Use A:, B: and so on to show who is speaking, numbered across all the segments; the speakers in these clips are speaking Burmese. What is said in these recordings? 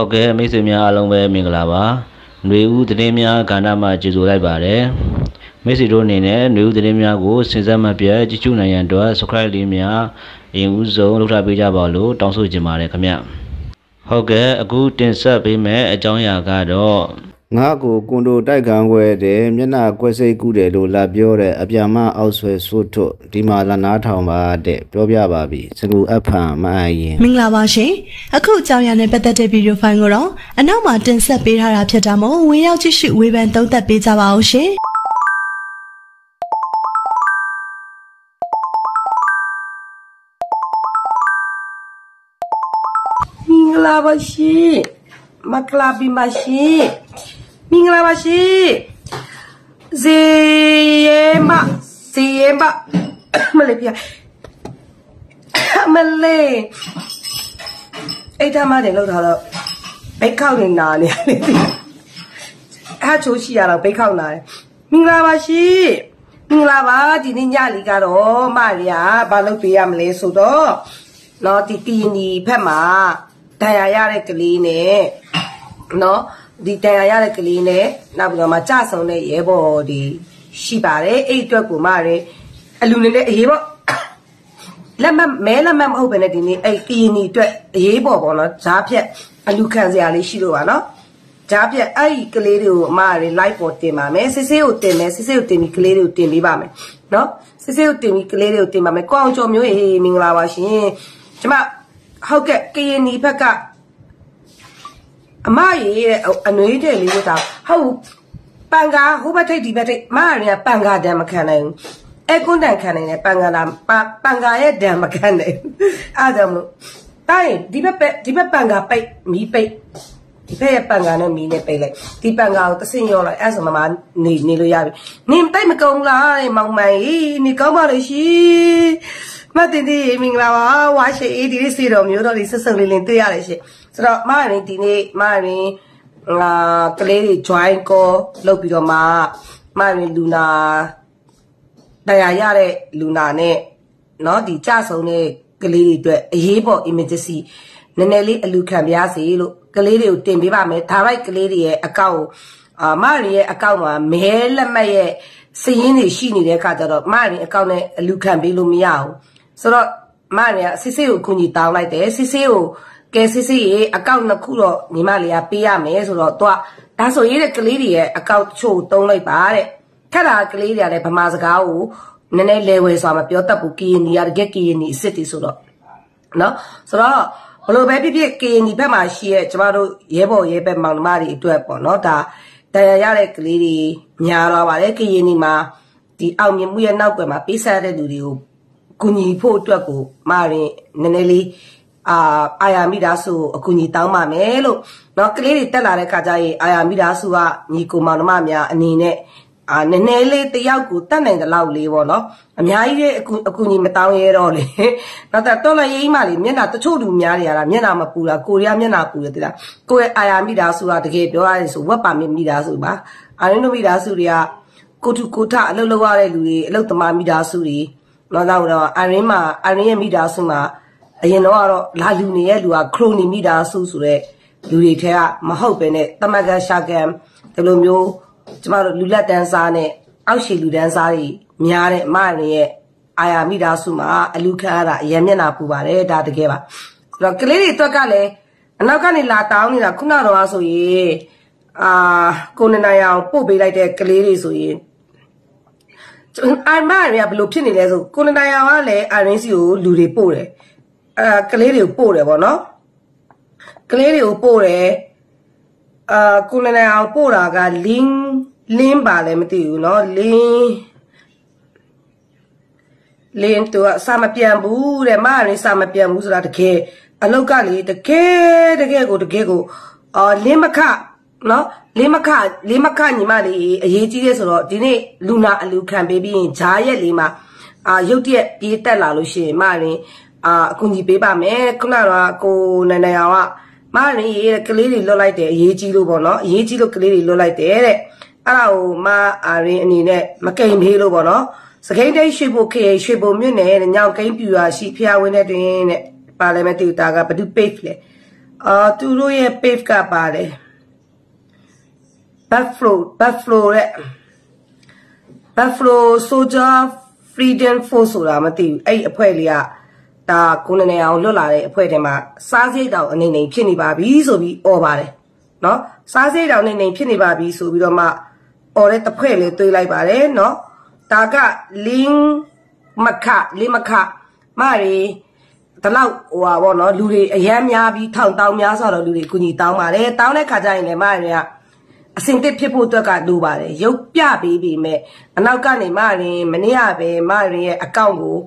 A: ဟုတ်ကဲ့မိတ်ဆွေများအားလုံးပဲမင်္ဂလာပါຫນွေဦးသတင်းများကဏ္ဍမှာကြိုဆိုလိုက်ပါတယ်မိတ်ဆွေတို့အနေနဲ့ຫນွေဦးသတင်းများကိုစဉ်ဆက်မပြတ်ကြည့်ရှုနိုင်ရန်အတွက် subscribe လေးများအရင်ဦးဆုံးလုပ်ထားပေးကြပါလို့တောင်းဆိုချင်ပါတယ်ခင်ဗျဟုတ်ကဲ့အခုတင်ဆက်ပေးမယ့်အကြောင်းအရာကတော့
B: ငါကိုကွန်ဒိုတိုက်ခံခွဲတဲ့မျက်နှာကွဲစိတ်ကူးတယ်လို့လာပြောတဲ့အပြန်မအောက်ဆွဲဆိုးထွတ်ဒီမှာလာနားထောင်ပါတဲ့ပြောပြပါပြီစကူအဖန်မအပ်ရင်
C: မင်္ဂလာပါရှင်အခုအကြောင်းအရာနဲ့ပတ်သက်တဲ့ဗီဒီယိုဖိုင်ကိုတော့အနောက်မှာတင်ဆက်ပေးထားတာဖြစ်တာမို့ဝင်ရောက်ကြည့်ရှုဝေဖန်သုံးသပ်ပေးကြပါအောင်ရှင်
D: မင်္ဂလာပါရှင်မကလာပြီပါရှင် မင်္ဂလာပါရှင်ဇေယမဇေယမမလေးပြမလေးအဲ့ဒါမှလည်းလောက်ထားတော့ဘိတ်ခောက်နေနာနေလေအဲ့ချိုးရှိရတော့ဘိတ်ခောက်နာတယ်မင်္ဂလာပါရှင်မင်္ဂလာပါဒီနေ့ညလီကတော့မရီယာဘာလုပ်ပေးရမလဲဆိုတော့နော်ဒီကီနီဖက်မှာဒဏ်ရာရတဲ့ကလေးနဲ့နော် ဒီဒဏ်ရာရတဲ့ကလေးနဲ့နောက်ပြီးတော့မှကြဆုံတဲ့ရဲဘော်ဒီရှိပါတယ်အဲ့အတွက်ကိုမရီအလူနေနဲ့အေးပေါ့လက်မမဲလက်မမဟုတ်ပဲနဲ့ဒီနေ့အဲ့ကီနီအတွက်အရေးပေါ်ပေါ့နော်ဈာဖြက်အလူခံစရာလေးရှိလို့ပါနော်ဈာဖြက်အဲ့ဒီကလေးတွေကိုအမရီ live ပေါ်တင်ပါမယ်စစ်စစ်ကိုတင်မယ်စစ်စစ်ကိုတင်ပြီးကလေးတွေကိုတင်ပေးပါမယ်နော်စစ်စစ်ကိုတင်ပြီးကလေးတွေကိုတင်ပါမယ်ကိုအောင်ကျော်မျိုးရေမင်္ဂလာပါရှင်ကျမဟုတ်ကဲ့ကီနီဘက်က အမရေတဲ့အနွေးတဲ့လေးကိုတောင်ဟုတ်ပန်ကာဟိုဘက်ထိပ်ဒီဘက်ထိပ်မရရင်ပန်ကာတံမခံနိုင်ဘူးအဲကွန်းတန်ခံနိုင်တယ်ပန်ကာလာပန်ကာရဲ့ဒံမခံနိုင်အားကြောင့်မလို့တိုင်းဒီဘက်ဒီဘက်ပန်ကာပိတ်မီးပိတ်ဒီဖက်ရဲ့ပန်ကာနဲ့မီးနဲ့ပိတ်လိုက်ဒီပန်ကာကိုတဆင့်ရောလိုက်အဲ့ဆိုမှမနေနေလို့ရပြီနင်ပိတ်မကုံလားမောင်မိုင်နေကောင်းပါလေရှိမတင်တီမင်္ဂလာပါဝါရှိအေးဒီလေးစီတော်မျိုးတော်လေးဆက်ဆက်လေးလေးတွေ့ရတယ်ရှင် ဆိုတော့မရင်ဒီနေ့မရင်ငါကလေးတွေ join call လုပ်ပြီးတော့မှမရင်လူနာတရားရတဲ့လူနာနဲ့เนาะဒီကြဆုံတဲ့ကလေးတွေအတွက်အရေးပေါ် emergency နည်းနည်းလေးအလူခံပြားစီလို့ကလေးတွေကိုတင်ပေးပါမယ်ဒါရိုက်ကလေးတွေရဲ့အကောင့်အာမရီရဲ့အကောင့်မှာမဲလက်မှတ်ရဲ့စည်ရင်းတွေရှိနေတဲ့အခါကျတော့မရီအကောင့်နဲ့အလူခံပေးလို့မရဘူးဆိုတော့မရီကစစ်စစ်ကိုအကူညီတောင်းလိုက်တယ်စစ်စစ်ကို ကဲစစ်စစ်ရေအကောင့်နှစ်ခုတော့ညီမလေးကပေးရမယ်ဆိုတော့သူကဒါဆိုရေးတဲ့ကလေးတွေရဲ့အကောင့်ချို့တုံးလိုက်ပါတဲ့ခက်တာကလေးတွေကလည်းဗမာစကားကိုနည်းနည်းလဲဝယ်စွာမပြောတတ်ဘူးကီယနီရတကယ်ကီယနီအစ်စ်တီဆိုတော့နော်ဆိုတော့ဘလို့ပဲဖြစ်ဖြစ်ကီယနီဘက်မှာရှိရဲ့ကျမတို့ရဲဘော်ရဲဘက်မောင်နှမတွေအတွက်ပေါ့နော်ဒါတရားရတဲ့ကလေးတွေညာတော့ပါတယ်ကီယနီမှာဒီအောင်မြင်မှုရဲ့နောက်ကွယ်မှာပေးဆက်တဲ့လူတွေကိုကူညီဖို့အတွက်ကိုမာရင်နည်းနည်းလေး အာအာယာမိသားစုအကူအညီတောင်းပါမယ်လို့เนาะကလေးတွေတက်လာတဲ့ခါကျရင်အာယာမိသားစုကညီကိုမောင်နှမများအနေနဲ့အာနည်းနည်းလေးတယောက်ကိုတတ်နိုင်တဲ့လောက်လေးပေါ့နော်အများကြီးရဲ့အကူအကူညီမတောင်းရဲတော့လေနောက်တော့တော်လရေးမှလေမျက်နှာတချို့လူများတွေရတာမျက်နှာမပူတာကိုရီးယားမျက်နှာပူတယ်တိလားကိုယ့်ရဲ့အာယာမိသားစုကတကယ်ပြောရရင်ဆိုဝက်ပါမိမိသားစုပါအာရင်းတို့မိသားစုတွေကကိုထုကိုထအလုပ်လုပ်ရတဲ့လူတွေအလုပ်သမားမိသားစုတွေနောက်တော့တော့အာရင်းမှာအာရင်းရဲ့မိသားစုမှာ အရင်တော့ကတော့လာလူနေရဲ့လူကခရိုနီမိသားစုဆိုတဲ့လူတွေထဲကမဟုတ်ပဲနဲ့တမတ်ကရှာကန်ဒီလိုမျိုးကျမတို့လူလက်တန်းစားနဲ့အောက်ရှိလူတန်းစားတွေများတဲ့အမရရဲ့အာယာမိသားစုမှာအလူခံရတာအရင်မျက်နှာပူပါတယ်ဒါတကယ်ပါဆိုတော့ကလေးတွေအတွက်ကလည်းအနောက်ကနေလာတောင်းနေတာခုနတော့ဆိုရင်အာကိုနနိုင်အောင်ပို့ပေးလိုက်တဲ့ကလေးတွေဆိုရင်အာမရကဘလို့ဖြစ်နေလဲဆိုကိုနနိုင်အောင်ကလည်းအာရင်းစီကိုလူတွေပို့တယ် အာကလေးတွေကိုပို့တယ်ဗောနော်ကလေးတွေကိုပို့တယ်အာကိုနနိုင်အောင်ပို့တာက link လင်းပါလည်းမသိဘူးเนาะလင်းလင်းတော့စာမပြန်ဘူးတဲ့မရင်းစာမပြန်ဘူးဆိုတာတကယ်အလောက်ကလေတကယ်တကယ်ကိုတကယ်ကိုအာလင်းမခเนาะလင်းမခလင်းမခညီမလေးအရေးကြီးတယ်ဆိုတော့ဒီနေ့လူနာအလူခံပေးပြီးရင်ဂျားရက်လေးမှာအာရုတ်တရက်ပြေးတက်လာလို့ရှိရင်မရင်း အာအကူကြီးပေးပါမယ်ခုနကကိုနန္ဒရအောင်ကမရင်းရေးကလေးတွေလွတ်လိုက်တယ်အရေးကြီးလို့ပေါ့နော်အရေးကြီးလို့ကလေးတွေလွတ်လိုက်တယ်တဲ့အဲ့ဒါကိုမအာရင်အနေနဲ့မကိန်သေးလို့ပေါ့နော်စကိန်းတိတ်ရွှေဖို့ခေရွှေဖို့မြင့်နေတဲ့ညောင်ကိန်းပြူရာရှိဖျားဝင်းတဲ့တွင်တဲ့ပါလီမန်တူတာကဘဒုပိတ်လေအာသူတို့ရဲ့ page ကပါတယ် Buffalo Buffalo တဲ့ Buffalo Soldier Freedom Force ဆိုတာမသိဘူးအဲ့ဒီအဖွဲ့လေးက ဒါကိုနေနေအောင်လွတ်လာတဲ့အဖွဲထဲမှာစားစိတ်တောင်အနေနဲ့ဖြစ်နေပါပြီဆိုပြီးអော်ပါတယ်နော်စားစိတ်တောင်နေနေဖြစ်နေပါပြီဆိုပြီးတော့မှអော်တဲ့တစ်ဖွဲလေးတွေးလိုက်ပါတယ်နော်ဒါကလင်းမခလင်းမခမရီဒီလောက်ဟိုပါဗောနော်လူတွေအရန်များပြီးထောင်တောင်းများစွာတော့လူတွေကုညီတောင်းပါတယ်တောင်းတဲ့ခါကျရင်လည်းမရီကအစင်တစ်ဖြစ်ဖို့အတွက်ကလိုပါတယ်ရုပ်ပြပေးပေမဲ့အနောက်ကနေမရီမနေ့ကပဲမရီရဲ့အကောင့်ကို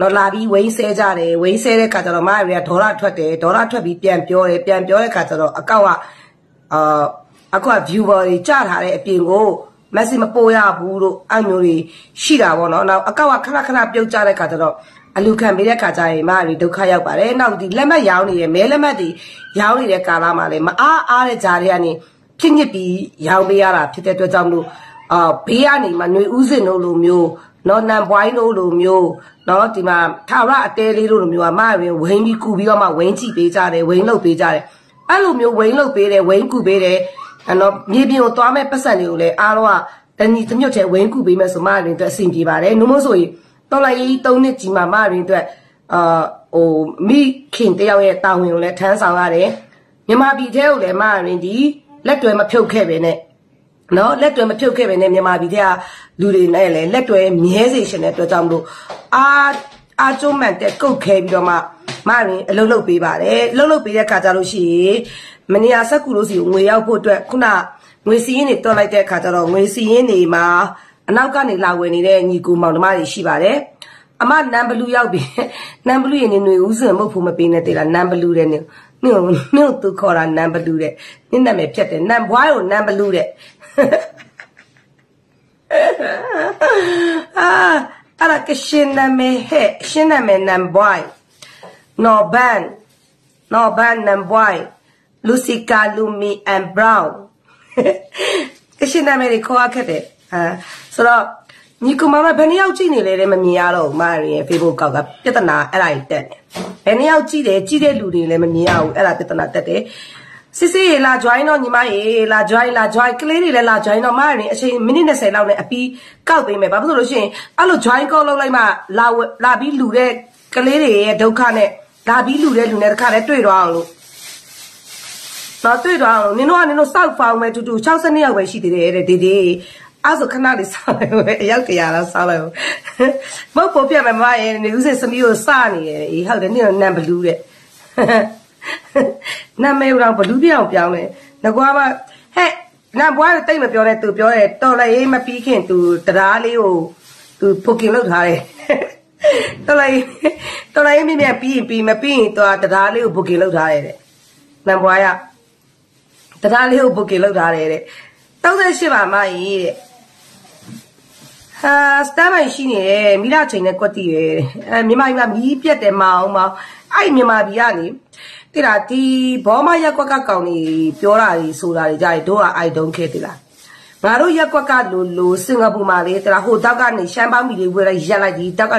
D: တော့လာပြီးဝိန်းဆဲကြတယ်ဝိန်းဆဲတဲ့ခါကျတော့မရင်ကဒေါ်လာထွက်တယ်ဒေါ်လာထွက်ပြီးပြန်ပြောတယ်ပြန်ပြောတဲ့ခါကျတော့အကောင့်ကအာအခုက viewer တွေကြထားတဲ့အပြင်ကို message မပို့ရဘူးလို့အဲ့မျိုးတွေရှိတာပေါ့နော်နောက်အကောင့်ကခဏခဏပြုတ်ကြတဲ့ခါကျတော့အလူခံပေးတဲ့ခါကျရင်မရီဒုက္ခရောက်ပါတယ်နောက်ဒီလက်မှတ်ရောင်းနေရမဲလက်မှတ်တွေရောင်းနေတဲ့ကာလမှာလည်းမအားအားတဲ့ဂျာတွေကနေဖြစ်ညစ်ပြီးရောင်းပေးရတာဖြစ်တဲ့အတွက်ကြောင့်မလို့အာဘေးကနေမှຫນွေဥစဉ်တို့လိုမျိုး နော်နန်ပွိုင်းတို့လိုမျိုးနော်ဒီမှာထာဝရအတဲလေးတို့လိုမျိုးကမရင်ဝိန်းပြီးကူပြီးတော့မှဝိန်းကြည့်ပေးကြတယ်ဝိန်းလုပ်ပေးကြတယ်အဲ့လိုမျိုးဝိန်းလုပ်ပေးတယ်ဝိန်းကူပေးတယ်အဲ့တော့မြေပြင်ကိုသွားမဲ့ပတ်စံတွေကိုလည်းအားလုံးကတညီတညွတ်တဲ့ဝိန်းကူပေးမဲ့ဆိုမှရင်အတွက်အဆင်ပြေပါတယ်နှမို့ဆိုရင်တော်လိုက်ရေး၃နှစ်ကြီးမှမရင်အတွက်အာဟိုမိခင်တယောက်ရဲ့တာဝန်ကိုလည်းထမ်းဆောင်ရတယ်မြန်မာပြည်ထဲကိုလည်းမရင်ဒီလက်တွဲမဖြုတ်ခဲ့ပဲနဲ့ နော်လက်တွဲမဖြုတ်ခဲ့ပဲနဲ့မြန်မာပြည်ထဲကလူတွေနဲ့လည်းလက်တွဲမြဲစေရှင်တဲ့အတွက်ကြောင့်မလို့အာအာကျုံးမှန်တဲ့ကုတ်ခဲပြီးတော့မှမရင်အလုပ်လုပ်ပေးပါတယ်အလုပ်လုပ်ပေးတဲ့ခါကြလို့ရှိရင်မနီယာဆက်ကူလို့စီငွေရောက်ဖို့အတွက်ခုနငွေစီးရင်တွေတွက်လိုက်တဲ့ခါကျတော့ငွေစီးရင်တွေမှာအနောက်ကနေလာဝင်နေတဲ့ညီကူမောင်နှမတွေရှိပါတယ်အမနံဘလူးရောက်ပြီနံဘလူးရင်နေဦးစင်မဟုတ်ဘူးမပေးနဲ့တေးလားနံဘလူးတဲ့နေနင့်နင့်သူခေါ်တာနံဘလူးတဲ့နင့်နာမည်ဖြတ်တယ်နံဘွားကိုနံဘလူးတဲ့ အာအဲ့ဒါကရှင်နာမည်ဟဲ့ရှင်နာမည်နံဘွားနော်ဘန်နော်ဘန်နံဘွားလူစီကာလူမီအန်ဘရောင်းကရှင်နာမည်ကိုခေါ်ခဲ့တယ်အာဆိုတော့ညီကမမဘယ်နှယောက်ကြည့်နေလဲတဲ့မမြင်ရတော့မရရဲ့ Facebook ကောက်ကပြဿနာအဲ့ဒါကြီးတက်နေဘယ်နှယောက်ကြည့်တယ်ကြည့်တဲ့လူတွေလည်းမမြင်ရဘူးအဲ့ဒါပြဿနာတက်တယ် စစ်စစ်ရေလာ join တော့ညီမရေလာ join လာ join ကလေးတွေလည်းလာ join တော့မရရင်အချိန်မိနစ်20လောက်နဲ့အပီးကောက်ပေးမယ်ဘာဖြစ်လို့လို့ရှိရင်အဲ့လို join call လုပ်လိုက်မှလာလာပြီးလူတဲ့ကလေးတွေရဲ့ဒုက္ခနဲ့လာပြီးလူတဲ့လူနဲ့တခါတည်းတွေ့တော့အောင်လို့တော့တွေ့တော့အောင်နင်တို့ကနင်တို့စောက်ဖောင်းမဲ့တူတူ62ယောက်ပဲရှိသေးတယ်တဲ့ဒီဒီအဲ့ဆိုခဏလေးစောက်လိုက်ပဲအရောက်ကြရတော့စောက်လိုက်မဟုတ်ပေါ်ပြမယ်မရဲ့နေဦးစင်စမီးကိုစနေတယ်အေးဟုတ်တယ်နင်တို့နံဘလူးတဲ့ နာမည်တော့ဘလူးပြောင်ပြောင်းတယ်ငကွာမဟဲ့နံဘွားတိတ်မပြောနဲ့သူပြောတယ်တော်လည်းအေးမပြီးခင်သူတရားလေးကိုသူပိုကင်လောက်ထားတယ်တော်လည်းတော်လည်းမြင်မြင်ပြီးပြီးမပြီးရင်သူတရားလေးကိုပိုကင်လောက်ထားတယ်တဲ့နံဘွားရတရားလေးကိုပိုကင်လောက်ထားတယ်တဲ့38ပါမကြီးတဲ့ဟာစတားမိုင်ရှိနေတယ်မိလာချိန်နဲ့ကွက်တီရယ်အဲမြန်မာပြည်မှာမီးပြက်တယ်မအောင်မအောင်အဲ့မြန်မာပြည်ကနေ တိလာဒီဘောမရက်ကွက်ကကောင်နေပြောတာတွေဆိုတာတွေကြတယ်တို့က I don't care တိလားငါတို့ရက်ကွက်ကလိုလိုစင်ကာပူမှာလေတရာဟိုတောက်ကနေရှမ်းပေါင်းမီလေးဝယ်လိုက်ရက်လိုက်ဒီတောက်က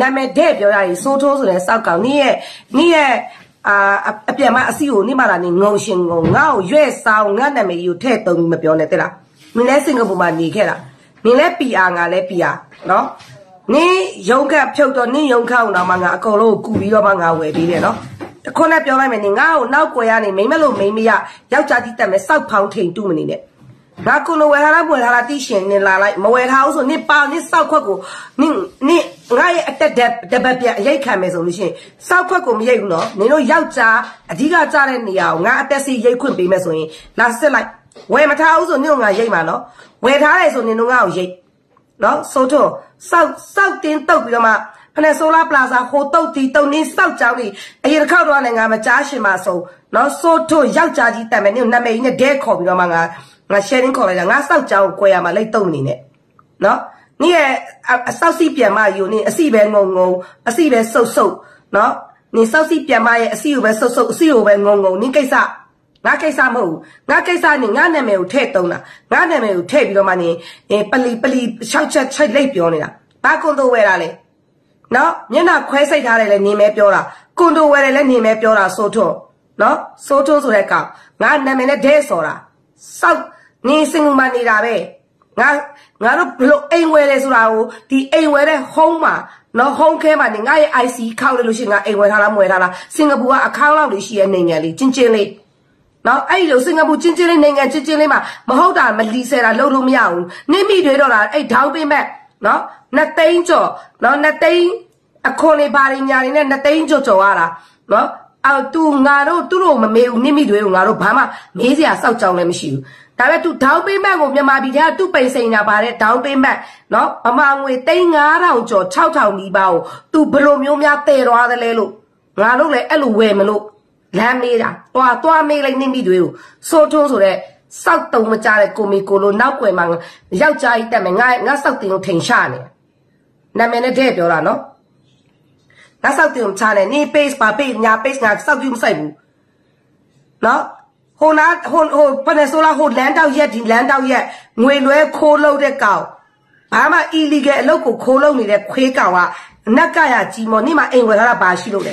D: နာမည်တဲ့ပြောရည်စိုးထိုးဆိုတဲ့စောက်ကောင်နင်းရဲ့နင်းရဲ့အာအပြန်မအစီကိုနိမလာနေငုံရှင်ငုံငါ့ကိုရွဲ့ဆောင်ငါနာမည်ကိုထဲ့တုံပြီးမပြောနဲ့တဲ့လားမင်းလည်းစင်ကာပူမှာနေခဲ့တာနင်းလည်း PR ငါလည်း PR နော်နင်းရုံခတ်ဖြုတ်တော့နင်းရုံခတ်အောင်တော့မှငါအကုန်လုံးကိုကူပြီးတော့မှငါဝယ်ပေးတယ်နော် တခွန်းနဲ့ပြောလိုက်မယ်နင်ငါ့ကိုနောက်ကွယ်ရနေမိမလို့မိမရယောက်ျားကြီးတက်မယ်စောက်ဖောင်းထိန်တူးမနေနဲ့ငါကုလိုဝယ်ထားလားဝယ်ထားလားတိရှင်နင်လာလိုက်မဝယ်ထားဘူးဆိုနင်ပါနင်စောက်ခွက်ကိုနင်နင်ငါရဲ့အတက်တက်တပတ်ပြအရိတ်ခံမယ်ဆိုလို့ရှိရင်စောက်ခွက်ကိုမရိတ်ဘူးနော်နင်တို့ယောက်ျားအဓိကကြားတဲ့နေရာကိုငါအတက်စီရိတ်ခွင့်ပေးမယ်ဆိုရင်လာစစ်လိုက်ဝယ်မထားဘူးဆိုနင်တို့ငါရိတ်မှာနော်ဝယ်ထားတယ်ဆိုနင်တို့ငါ့ကိုရိတ်နော်ဆိုတော့စောက်စောက်တင်းတုတ်ပြီးတော့မှ ဖနဲ့ဆိုလာပလာဇာဟိုတုတ်တီတုတ်နင်းစောက်ကြောင်းနေအရင်တစ်ခေါက်တော့လည်းငါမကြားရှင်ပါဆုံးနော်ဆိုတော့ယောက်ျားကြီးတတ်မယ်နင်နာမည်ကြီးနဲ့ဒဲခေါ်ပြီးတော့မှငါငါ sharing ခေါ်လိုက်တာငါစောက်ကြောင်းကိုကြွယ်ရမှာလိုက်တုံနေနဲ့နော်နင်ရဲ့အစောက်စီပြန်မယူနင်အစီပဲငုံငုံအစီပဲစုပ်စုပ်နော်နင်စောက်စီပြန်မရဲ့အစီကိုပဲစုပ်စုပ်အစီကိုပဲငုံငုံနင်ကိစ္စငါကိစ္စမဟုတ်ဘူးငါကိစ္စနေငါနာမည်ကိုထည့်သုံးတာငါနာမည်ကိုထည့်ပြီးတော့မှနေပလီပလီ၆ချက်ချိတ်လိုက်ပြောနေတာဘာကွန်တိုဝယ်တာလဲ နော်မျက်နှာခွဲစိတ်ထားတယ်လဲနေမဲပြောတာကွန်တိုဝယ်တယ်လဲနေမဲပြောတာဆိုတော့နော်စိုးထိုးဆိုတဲ့ကောင်ငါနာမည်နဲ့ဒဲဆိုတာစောက်နေစင်ကူမနေတာပဲငါငါတို့ဘလို့အိမ်ဝယ်လဲဆိုတာကိုဒီအိမ်ဝယ်တဲ့ home မှာနော်ဟုံးခဲမှာနေငါရဲ့ IC ခောက်လိုက်လို့ရှိရင်ငါအိမ်ဝယ်ထားလားမဝယ်ထားလားစင်ကာပူကအခောက်လောက်လေးရှိရဲ့နိုင်ငံလေးချင်းချင်းလေးနော်အဲ့လိုစင်ကာပူချင်းချင်းလေးနိုင်ငံချင်းချင်းလေးမှာမဟုတ်တာမလီဆယ်တာလုပ်လို့မရဘူးနိမိတွေတော့လားအဲ့ဒေါင်းပေးမဲ့ နော်နှစ်သိန်းကျော်နော်နှစ်သိန်းအခွန်လေးပါရညာတွေနဲ့နှစ်သိန်းကျော်ကျော်ရတာနော်အော်သူငါတို့သူတို့မမေးဘူးနိမိတွေကိုငါတို့ဘာမှမေးစရာစောက်ကြောင်လည်းမရှိဘူးဒါပေမဲ့ तू ဒေါင်းပေးမတ်ကိုမြန်မာပြည်ထဲကသူ့ပိန်စိန်တာပါတဲ့ဒေါင်းပေးမတ်နော်ဗမာငွေ3000ကျော်6000နီးပါးကို तू ဘယ်လိုမျိုးများတည်သွားသလဲလို့ငါတို့လည်းအဲ့လိုဝယ်မလို့လမ်းမေးတာတွားတွားမေးလိုက်နေမိတွေကိုစိုးထုံးဆိုတဲ့ စောက်တုံမကြတဲ့ကိုမီကိုလိုနောက်ွယ်မှာယောက်ျားကြီးတက်မယ်ငါငါစောက်တင်ကိုထိန်ရှာနေနာမည်နဲ့တဲ့ပြောတာနော်ငါစောက်တင်ကိုချာနေနေ page ပါ page ညာ page ငါစောက်ကြည့်မဆိုင်ဘူးနော်ဟိုနာဟိုဟိုပနေဆိုလာဟိုလန်တောက်ရက်ဒီလန်တောက်ရက်ငွေလွဲခိုးလို့တဲ့ကောင်ဘာမှ illegal အလုပ်ကိုခိုးလို့နေတဲ့ခွေးကောင်ကအနက်ကရကြီးမောနေမှာအိမ်ဝယ်ထားတာဘာရှိလို့လဲ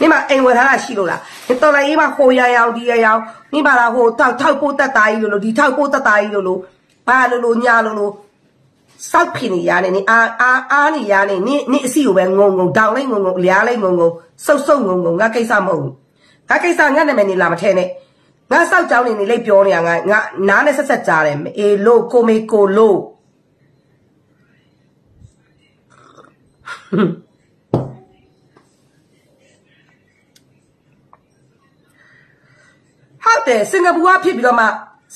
D: နေမှာအိမ်ဝယ်ထားတာရှိလို့လားဒီတော်လိုက်ရေးမှာဟိုရရောင်ဒီရရောင်နေပါလားဟိုထောက်ထောက်ပိုးတက်သားကြီးလို့လို့ဒီထောက်ပိုးတက်သားကြီးလို့လို့ဘာလို့လို့ညာလို့လို့စောက်ဖြစ်နေရနေနေအာအာအာနေရနေနေနေအစီကိုပဲငုံငုံတောင်းလိုက်ငုံငုံလျားလိုက်ငုံငုံစုပ်စုပ်ငုံငုံငါကိစ္စမဟုတ်ဘူးငါကိစ္စငါနာမည်နေလာမထဲနဲ့ငါစောက်ကြောင်းနေနေလိုက်ပြောနေရငါငါနားနဲ့ဆက်ဆက်ကြားတယ်အေးလို့ကိုမေကိုလို့ ဟုတ်တယ်စင်ကာပူကဖြစ်ပြီးတော့မှ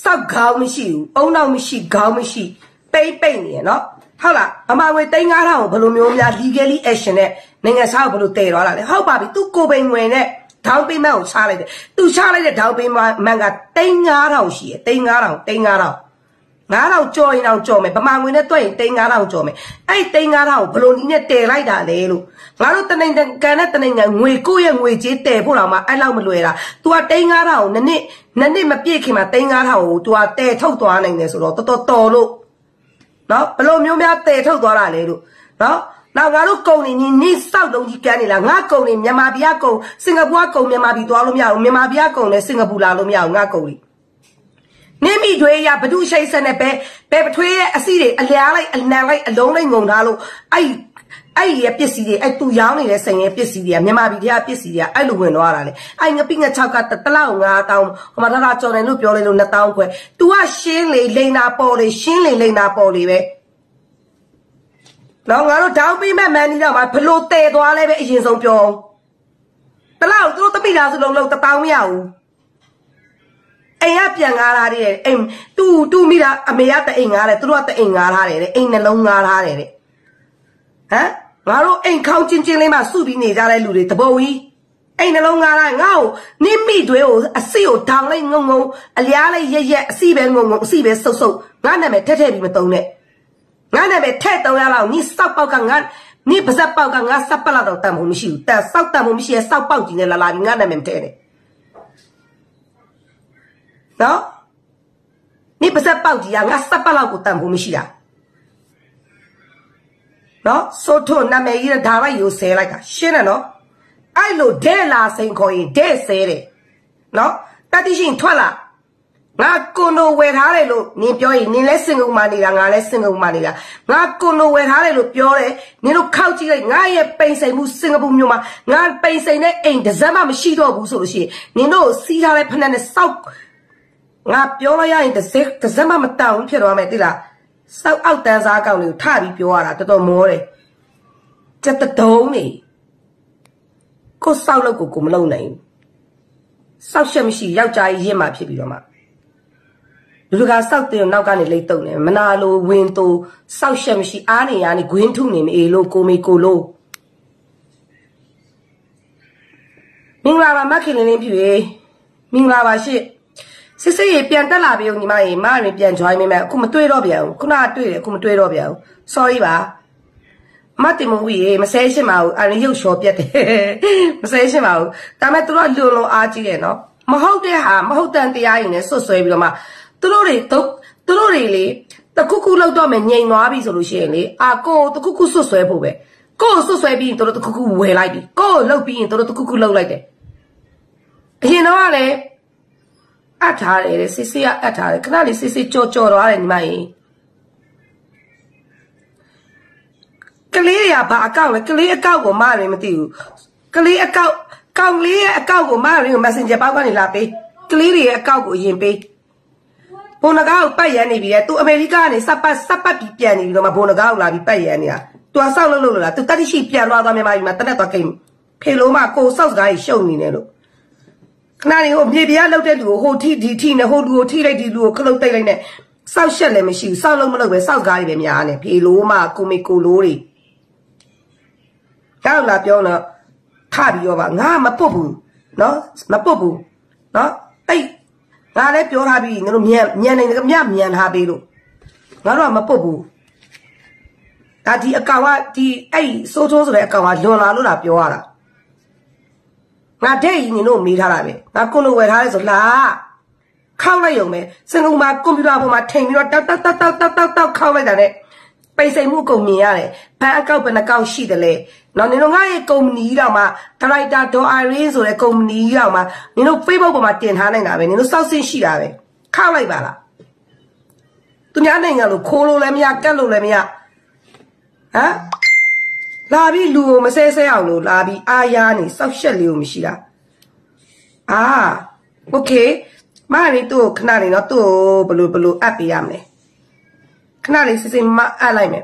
D: စောက်ခေါင်းမရှိဘူးအုံနောက်မရှိခေါင်းမရှိပိတ်ပိတ်နေရနော်ဟုတ်လားအမငွေ3 9000ကိုဘယ်လိုမျိုးများ legally action နဲ့နိုင်ငံစားကိုဘယ်လိုတည်သွားတာလဲဟုတ်ပါပြီသူကိုပိန်ငွေနဲ့ဒေါင်းပေးမန့်ကိုချလိုက်တယ်သူချလိုက်တဲ့ဒေါင်းပေးမန့်က39000ရှိတယ်39000 39000 9000ကြော်ရင်တော့ကြော်မယ်ဗမာငွေနဲ့တွက်ရင်39000ကြော်မယ်အဲ့39000ကိုဘလို့နီးနဲ့တည်လိုက်တာလေလို့ငါတို့တနိုင်ကန်နဲ့တနိုင်ကန်ငွေကိုယ့်ရဲ့ငွေကြေးတည်ဖို့တော့မှအဲ့လောက်မလွယ်တာ तू က39000ကိုနှစ်နှစ်နှစ်နှစ်မပြည့်ခင်မှာ39000ကို तू ကတည်ထုတ်သွားနိုင်တယ်ဆိုတော့တော်တော်တော်လို့နော်ဘလို့မျိုးများတည်ထုတ်သွားတာလေလို့နော်နောက်ငါတို့ကုံနေနီးနီးစောက်လုံးကြီးကန်းနေလားငါကုံနေမြန်မာပြည်ကကုံစင်ကာပူကကုံမြန်မာပြည်သွားလို့မရဘူးမြန်မာပြည်ကကုံနဲ့စင်ကာပူလာလို့မရဘူးငါကုံကြီး နင်းမိတွေရဘဒုရှိတ်ဆက်နဲ့ပဲဘယ်ပထွေးရဲ့အစီတွေအလျားလိုက်အနံလိုက်အလုံးလိုက်ငုံထားလို့အဲ့အဲ့ရဲ့ပစ္စည်းတွေအဲ့သူရောင်းနေတဲ့ဆိုင်ရဲ့ပစ္စည်းတွေကမြန်မာပြည်ကပစ္စည်းတွေကအဲ့လိုဝင်သွားတာလေအဲ့ငပိင6ကတလောက်9000ဟိုမှာထားတာကြော်တယ်လို့ပြောလိုက်လို့2000ခွဲ तू ကရှင်းလေလိန်နာပေါ်လေရှင်းလေလိန်နာပေါ်လေပဲတော့ငါတို့ဒေါင်းပေးမဲ့မန်နီတော့မှာဘလို့တည်သွားလဲပဲအရင်ဆုံးပြောတလောက်သူတို့တပိလာစလုံးလုံး1000မရဘူး အိမ်ကပြန်ငားထားတယ်အိမ်တူတူမိတာအမေကတအိမ်ငားတယ်သူတို့ကတအိမ်ငားထားတယ်တဲ့အိမ်နှလုံးငားထားတယ်တဲ့ဟမ်ငါတို့အိမ်ခေါင်းချင်းချင်းလေးမှစုပြီးနေကြတဲ့လူတွေတပုံကြီးအိမ်နှလုံးငားထားငါ့ကိုနိမိတွေးကိုအစီကိုထောင်လိုက်ငုံငုံအလျားလိုက်ရက်ရက်အစီပဲငုံငုံအစီပဲဆုပ်ဆုပ်ငါနာမည်ထက်ထက်ပြီးမတုံးနဲ့ငါနာမည်ထက်တုံးရလောက်နိစောက်ပေါက်ကငါနိပါဇက်ပေါက်ကငါစပ်ပလာတော့တန်ဖို့မရှိဘူးတန်စောက်တန်ဖို့မရှိရဲ့စောက်ပေါက်ကြီးနဲ့လာလာပြီးငါနာမည်ထဲတယ် နော်နိပါဇက်ပေါက်ကြီးကငါစပ်ပလောက်ကိုတန်ဖို့မရှိတာနော်ဆိုထွနာမည်ကြီးဒါလိုက်ရိုဆဲလိုက်ကရှင်းတယ်နော်အဲ့လိုဒဲလာစိန်ခေါ်ရင်ဒဲဆဲတယ်နော်တတိရှင်ထွက်လာငါကွန်ဒိုဝယ်ထားတယ်လို့နင်ပြောရင်နင်လည်းစင်ကုန်မှနေတာငါလည်းစင်ကုန်မှနေတာငါကွန်ဒိုဝယ်ထားတယ်လို့ပြောတယ်နင်တို့ခောက်ကြည့်လိုက်ငါရဲ့ပိန်စိန်မှုစင်ကာပူမြို့မှာငါပိန်စိန်တဲ့အိမ်တစ်စက်မှမရှိတော့ဘူးဆိုလို့ရှိရင်နင်တို့စီးထားတဲ့ဖက်နဲ့စောက် ငါပြောလိုက်ရရင်တစ်စက်တစ်စက်မှမတောင်းဖြစ်သွားမယ်တိလားစောက်အောက်တန်းစားကောက်လေးကိုထပြီးပြောရတာတော်တော်မောတယ်စက်တုံးနေကိုစောက်လို့ကိုကိုမလုံနိုင်စောက်ချက်မရှိယောက်ျားကြီးရင့်မှဖြစ်ပြီးတော့မှလူတကာစောက်တဲ့နောက်ကနေလိတ်တုံနေမနာလိုဝင်တူစောက်ချက်မရှိအားနေရနေဂွင်းထုနေမအေလို့ကိုမေကိုလို့မင်္ဂလာပါမခင်လင်းလင်းဖြစ်ရေမင်္ဂလာပါရှစ် စစ်စစ်ရေပြန်တက်လာပြီညီမရေမရင်ပြန် join မိမယ်အခုမတွေ့တော့ပြန်ဘူးခုနကတွေ့တယ်အခုမတွေ့တော့ပြန်ဘူး sorry ပါမတ်တင်မဝီရေမဆဲရှင်းပါဘူးအရင်ရုပ်လျှော်ပြတ်တယ်မဆဲရှင်းပါဘူးဒါပေမဲ့သူတို့လွန်လွန်အားကြီးတယ်နော်မဟုတ်တဲ့ဟာမဟုတ်တန်တရားရင်လည်းဆွတ်ဆွဲပြီးတော့မှသူတို့တွေသူတို့တွေလေတခုခုလောက်တော့မယ်ငြိမ်သွားပြီဆိုလို့ရှိရင်လေအာကိုတခုခုဆွတ်ဆွဲဖို့ပဲကိုဆွတ်ဆွဲပြီးရင်တို့တခုခုဝယ်လိုက်ပြီကိုလှုပ်ပြီးရင်တို့တခုခုလှုပ်လိုက်တယ်အရင်တော့ကလည်း အပ်ထားတယ်စစ်စစ်ကအပ်ထားတယ်ခဏလေးစစ်စစ်ကြော်ကြော်သွားတယ်ညီမကြီးကလေးရဘာအကောင့်လဲကလေးအကောင့်ကိုမရမသိဘူးကလေးအကောင့်ကောင်လေးရဲ့အကောင့်ကိုမရရင် Messenger ပေါက်ကနေလာပေးကလေးတွေရဲ့အကောင့်ကိုအရင်ပေးဘုံနဂါကိုပတ်ရန်နေပြီလေသူအမေရိကကနေစပတ်စပတ်ပြီးပြန်နေပြီးတော့မှဘုံနဂါကိုလာပြီးပတ်ရန်နေတာသူကစောက်လို့လို့လားသူတတိရှိပြန်သွားသွားမြန်မာပြည်မှာတနက်သွားကိန်းဖေလုံးမကိုစောက်စကားကြီးရှုံနေတယ်လို့ ခဏလေးဟိုမြေပြားလောက်တဲ့လူကိုဟိုထိဒီထိနဲ့ဟိုလူကိုထိလိုက်ဒီလူကိုခလုတ်တိတ်လိုက်နဲ့စောက်ရှက်လည်းမရှိဘူးစောက်လို့မလုပ်ပဲစောက်ကားတွေပဲများနေဖေလိုမကိုမေကိုလိုတွေကောက်လာပြောတော့ထပြီးတော့ပါငါမပုတ်ဘူးနော်မပုတ်ဘူးနော်အဲ့ငါလည်းပြောထားပြီးငါတို့မြန်မြန်နေမြမြန်ထားပြီးလို့ငါတို့ကမပုတ်ဘူးဒါဒီအကောင်ကဒီအဲ့စိုးထိုးဆိုတဲ့အကောင်ကလွန်လာလို့လာပြောရတာ ငါတဲ့ရင်တို့မေးထားတာပဲငါကိုလိုဝယ်ထားလဲဆိုလာခောက်လိုက်ရုံပဲစင်ကုန်မှာကွန်ပျူတာပေါ်မှာထိန်ပြီးတော့တောက်တောက်တောက်တောက်တောက်တောက်တောက်ခောက်လိုက်တာနဲ့ပိတ်စိမ်မှုကုန်မြင်ရတယ်ဘန်အကောက်ဘယ်နှကောက်ရှိတယ်လဲနော်နင်တို့ငါရဲ့ကုမ္ပဏီတော့မှဒရိုက်တာဒေါ်အိုင်ရင်းဆိုတဲ့ကုမ္ပဏီတော့မှနင်တို့ Facebook ပေါ်မှာတင်ထားနိုင်တာပဲနင်တို့စောက်ဆင်းရှိတာပဲခောက်လိုက်ပါလားသူများနိုင်ငံလို့ခိုးလို့လည်းမရကတ်လို့လည်းမရဟမ် လာပြီးလူကိုမဆဲဆဲအောင်လို့လာပြီးအာရနေစောက်ရှက်လေးကိုမရှိတာအာโอเคမရီသူ့ကိုခဏလေးနော်သူ့ကိုဘယ်လိုဘယ်လိုအပ်ပေးရမလဲခဏလေးစစ်စစ်မအပ်လိုက်မယ်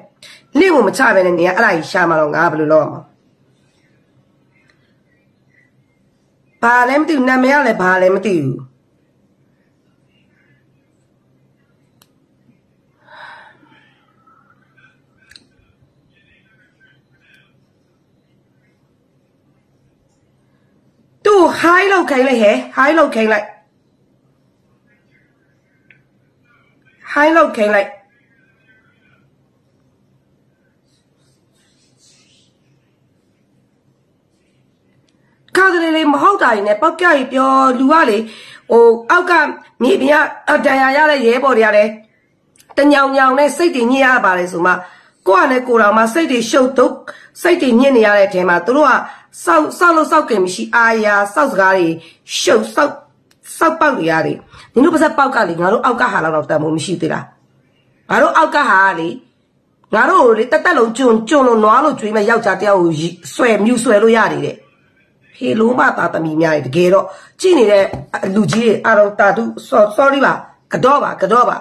D: လင့်ကိုမချပဲနဲ့နေရအဲ့ဒါကြီးရှာမှာတော့ငါဘယ်လိုလုပ်ရမှာဘာလည်းမသိဘူးနာမည်ကလည်းဘာလည်းမသိဘူး သူ့ high လောက်ခိုင်းလိုက်ဟဲ့ high လောက်ခိုင်းလိုက် high လောက်ခိုင်းလိုက်ကားကလေးလေးမဟုတ်တာရင်လည်းပောက်ကြရီပြောလူကလေဟိုအောက်ကမြေပြဒဏ်ရာရတဲ့ရဲဘော်တွေကလည်းတညောင်ညောင်နဲ့စိတ်တွေညစ်ရပါလေဆိုမှကိုကလည်းကိုတော်မှစိတ်တွေရှုပ်တော့စိတ်တွေညစ်နေရတဲ့အထဲမှာသူတို့က စောက်စောက်လို့စောက်ခင်မရှိအာယာစောက်စကားတွေရှုပ်စောက်စောက်ပေါက်တွေရတယ်နင်တို့ပါစက်ပေါက်ကလေငါတို့အောက်ကဟာလောက်တော့တန်ဖို့မရှိသေးလားငါတို့အောက်ကဟာလေငါတို့လေတက်တက်လုံးကျွန်းကျွန်းလို့နွားလို့ကျွေးမဲ့ယောက်ျားတယောက်ကိုဆွဲမြူဆွဲလို့ရနေတယ်ဟေလုံးမသားသမီးများတွေတကယ်တော့ကြည့်နေတဲ့လူကြီးတွေအာတော်တာတု sorry ပါကတော့ပါကတော့ပါ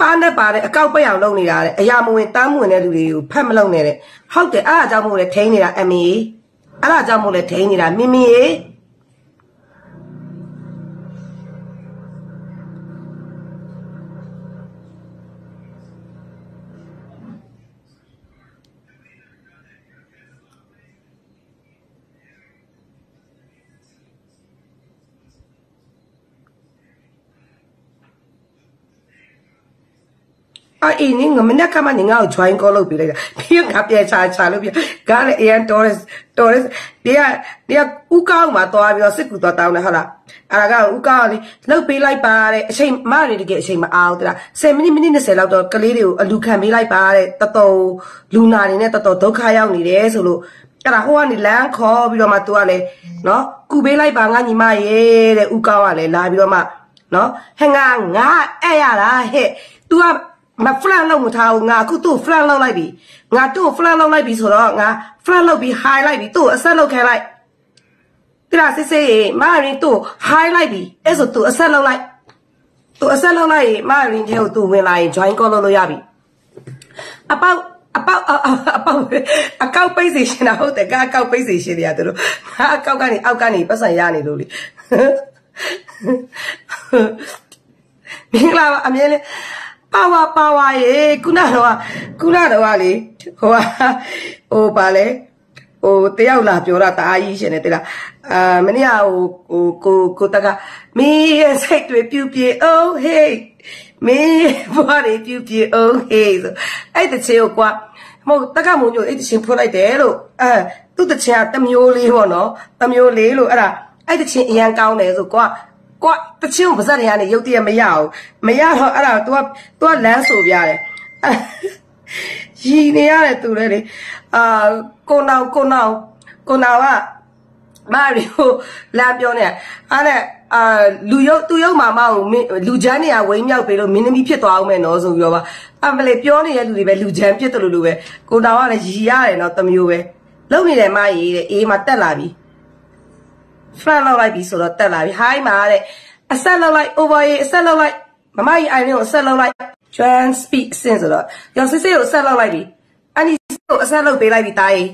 D: ပါနဲ့ပါတဲ့အကောက်ပိတ်အောင်လုပ်နေတာတဲ့အရာမဝင်တမ်းမဝင်တဲ့လူတွေကိုဖတ်မလုပ်နဲ့တဲ့ဟုတ်တယ်အဲ့ဒါကြောင့်မို့လဲထိန်းနေတာအမေအဲ့ဒါကြောင့်မို့လဲထိန်းနေတာမိမိရေ အေးနင်းငမနဲ့ကမှနင်းငါ့ကို join call လုပ်ပေးလိုက်တာပြီးကပြန်ချာချာလို့ပြကလည်း AN Torres Torres ဒီကဒီကဥကောင်းမှာသွားပြီးတော့စစ်ကူသွားတောင်းတယ်ဟုတ်လားအဲ့ဒါကဥကောင်းလေးလှုပ်ပေးလိုက်ပါတဲ့အချိန်မရတကယ်အချိန်မအောင်တလား10မိနစ်မိနစ်20လောက်တော့ကလေးတွေကိုအလူခံပေးလိုက်ပါတဲ့တတော်လူနာတွေနဲ့တတော်ဒုက္ခရောက်နေတယ်ဆိုလို့အဲ့ဒါဟိုကနေလမ်းခေါ်ပြီးတော့မှ तू ကလည်းနော်ကူပေးလိုက်ပါငါညီမရေတဲ့ဥကောင်းကလည်းလာပြီးတော့မှနော်ဟဲ့ငါငါအဲ့ရတာဟဲ့ तू က မဖလန်လောက်မထားဘူးငါအခုသူ့ဖလန်လောက်လိုက်ပြီငါသူ့ဖလန်လောက်လိုက်ပြီဆိုတော့ငါဖလန်လောက်ပြီး high လိုက်ပြီသူ့အဆက်လောက်ခဲလိုက်တိလာစစ်စစ်မရင်သူ့ high လိုက်ပြီအဲ့ဆိုသူ့အဆက်လောက်လိုက်သူ့အဆက်လောက်လိုက်မရင်ကျဲကိုသူဝင်လာရင် join call လုပ်လို့ရပြီအပေါက်အပေါက်အပေါက်အကောက်ပိတ်စီရှင်တာဟုတ်တယ်ကအကောက်ပိတ်စီရှင်တွေကသူတို့ငါအကောက်ကနေအောက်ကနေပတ်စံရနေလို့လေမင်္ဂလာပါအမြဲလေး ပါဝါပါဝါရေခုနတော့ခုနတော့လေဟိုဟိုပါလေဟိုတယောက်လာပြောတာတအားကြီးရှင်နေတလားအာမနေ့ကဟိုကိုကိုကိုတကမင်းရဲ့စိတ်တွေပြူပြေအောင်ဟေးမင်းဘွားတွေပြူပြေအောင်ဟေးဆိုအဲ့တချေကိုကွာမဟုတ်တကမုံညိုအဲ့တချင်ဖွင့်လိုက်တယ်လို့အဲသူ့တချင်ကတမျိုးလေးပေါ့နော်တမျိုးလေးလို့အဲ့ဒါအဲ့တချင်အရန်ကောင်းတယ်ဆိုကွာ ကွာတချင်းကိုပါဇက်တွေကနေရုပ်တရက်မရအောင်မရတော့အဲ့ဒါ तू က तू ကလမ်းဆိုပြတယ်ရီနေရတယ်သူလည်းလေအာကိုနောင်ကိုနောင်ကိုနောင်ကမရီကိုလာပြောနေအားနဲ့အာလူရုပ်သူရုပ်မာမကိုလူချမ်းနေရဝိမ်းမြောက်ပေးလို့မင်းသမီးဖြစ်သွားအောင်မယ်နော်ဆိုပြီးတော့ပါအမလေးပြောနေတဲ့လူတွေပဲလူချမ်းဖြစ်တယ်လို့လို့ပဲကိုတောင်ကလည်းရီရတယ်နော်တမျိုးပဲလုံနေတယ်မကြီးတဲ့အေးမတက်လာပြီ front လောက်လိုက်ပြီဆိုတော့တက်လာပြီ hi မှာတဲ့အဆက်လောက်လိုက် over ရေးအဆက်လောက်လိုက်မမကြီးအိုင်ရင်းကိုအဆက်လောက်လိုက် join speak စင်ဆိုတော့ရောစစ်စစ်ကိုအဆက်လောက်လိုက်ပြီအန်ဒီကိုအဆက်လောက်ပေးလိုက်ပြီတားကြီး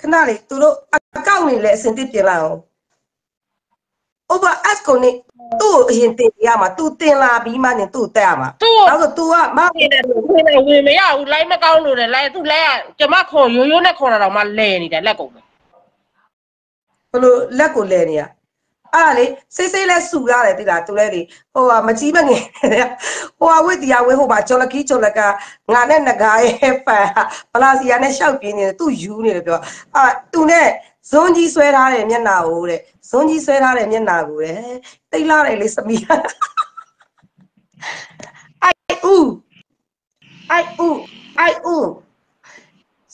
D: ခဏလေးသူတို့အကောင့်လေးလည်းအစင်တစ်ပြင်လိုက်အောင် over ask ကိုနေသူ့ကိုအရင်တင်ရမှာ तू တင်လာပြီးမှနေသူ့တက်ရမှာ
E: သူ့ကို
D: နောက်ဆို तू ကမ
E: ဝင်တယ်ဝင်တယ်ဝင်မရဘူးလိုက်မကောင်းလို့လေလိုက်သူ့လက်ကကျမခေါ်ရိုးရိုးနဲ့ခေါ်တာတော့မှလဲနေတယ်လက်ကုန်ပဲ
D: ဘလို့လက်ကိုလဲနေရအဲ့ဒါလေစိတ်စိတ်လဲဆူရတယ်တိလားသူလဲလေဟိုကမကြီးမငယ်တဲ့ဟိုကဝိတရားဝဲဟိုပါဂျော်လကီဂျော်လကငါနဲ့ငကားရဲ့ဖန်ဘလာစီယာနဲ့ရှောက်ပြင်းနေတယ်သူယူနေတယ်ပြောအာသူနဲ့ ဇွန်ကြီးဆွဲထားတယ်မျက်နှာကိုတဲ့ဇွန်ကြီးဆွဲထားတယ်မျက်နှာကိုတဲ့တိတ်လာတယ်လေစမီအိုက်ဦးအိုက်ဦးအိုက်ဦး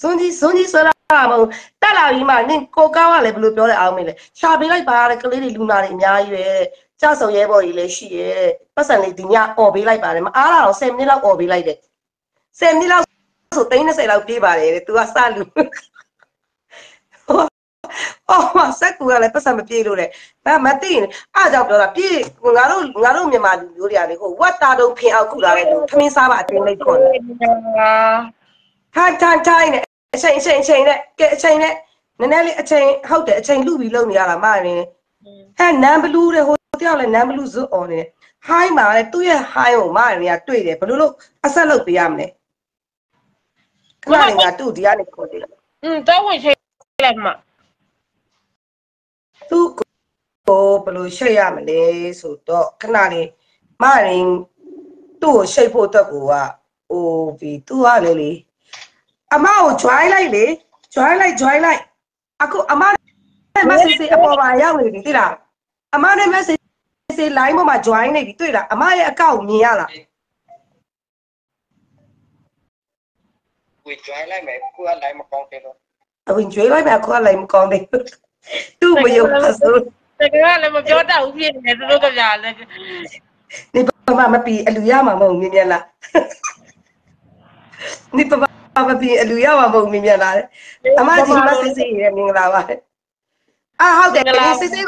D: ဇွန်ကြီးဇွန်ကြီးဆွဲထားတာမဟုတ်တက်လာပြီးမှနင်ကိုကောင်းကလည်းဘယ်လိုပြောလဲအောင်မေးလဲရှာပေးလိုက်ပါတဲ့ကလေးတွေလူနာတွေအများကြီးပဲကြဆုံရဲဘော်ကြီးလည်းရှိရဲ့ပတ်စံလေးဒီညអော်ပေးလိုက်ပါတယ်မအားလာတော့10မိနစ်လောက်អော်ပေးလိုက်တယ်10မိနစ်လောက်ဆို30လောက်ပြေးပါတယ်တဲ့ तू ကစလူ အော်မဆက်ကူကလည်းပတ်စံမပြေးလို့တဲ့ဒါမသိရင်အားကြောင့်ပြောတာပြေးငါတို့ငါတို့မြန်မာလူမျိုးတွေကလေဟိုဝတ်တာတုံးဖင်အောင်ခုလာတဲ့လူထမင်းစားပါအတင်းလိုက်ခေါ်တယ် ထိုင်ထိုင်ထိုင်နဲ့အချိန်အချိန်အချိန်နဲ့ကဲအချိန်နဲ့နည်းနည်းလေးအချိန်ဟုတ်တယ်အချိန်လူပြီးလုံနေရတာမရင်ဟဲ့နမ်ဘလူးတဲ့ဟိုတယောက်လည်းနမ်ဘလူးဇွတ်អော်နေတယ်ဟိုင်းမှာလေသူ့ရဲ့ဟိုင်းကိုမရင်ကတွေ့တယ်ဘယ်လိုလုပ်အဆက်လုပ်ပေးရမလဲခဏလေးကသူ့ဒီကနေခေါ်တယ်
E: อืมတော့ဝင်ချိန်လိုက်မှ
D: သူ့ကိုဘယ်လိုရှိတ်ရမလဲဆိုတော့ခဏလေးမရင်သူ့ကိုရှိတ်ဖို့အတွက်ကိုကဟိုပြီးသူကလေလေအမကို join လိုက်လေ join လိုက် join လိုက်အခုအမနဲ့ message အပေါ်မှာရောက်နေပြီသိလားအမနဲ့ message line ပေါ်မှာ join နေပြီတွေ့လားအမရဲ့အကောင့်မြင်ရလား
F: ကို join လိုက်မယ်ကိုက line မကောင်းသေးလို့
D: အဝင် join လိုက်မယ်အခုကလည်းမကောင်းသေးဘူး သူ့မယုံပါဆို
E: တကယ်လည်းမပြောတတ်ဘူးဖြစ်နေတယ်သူတို့ကကြာလဲ
D: နေပါမမပီအလူရမှာမဟုတ်မြင်မြင်လားနေပါမပီအလူရမှာမဟုတ်မြင်မြင်လားအမကြီးမစစ်စစ်ရမင်္ဂလာပါအာဟုတ်တယ်စစ်စစ်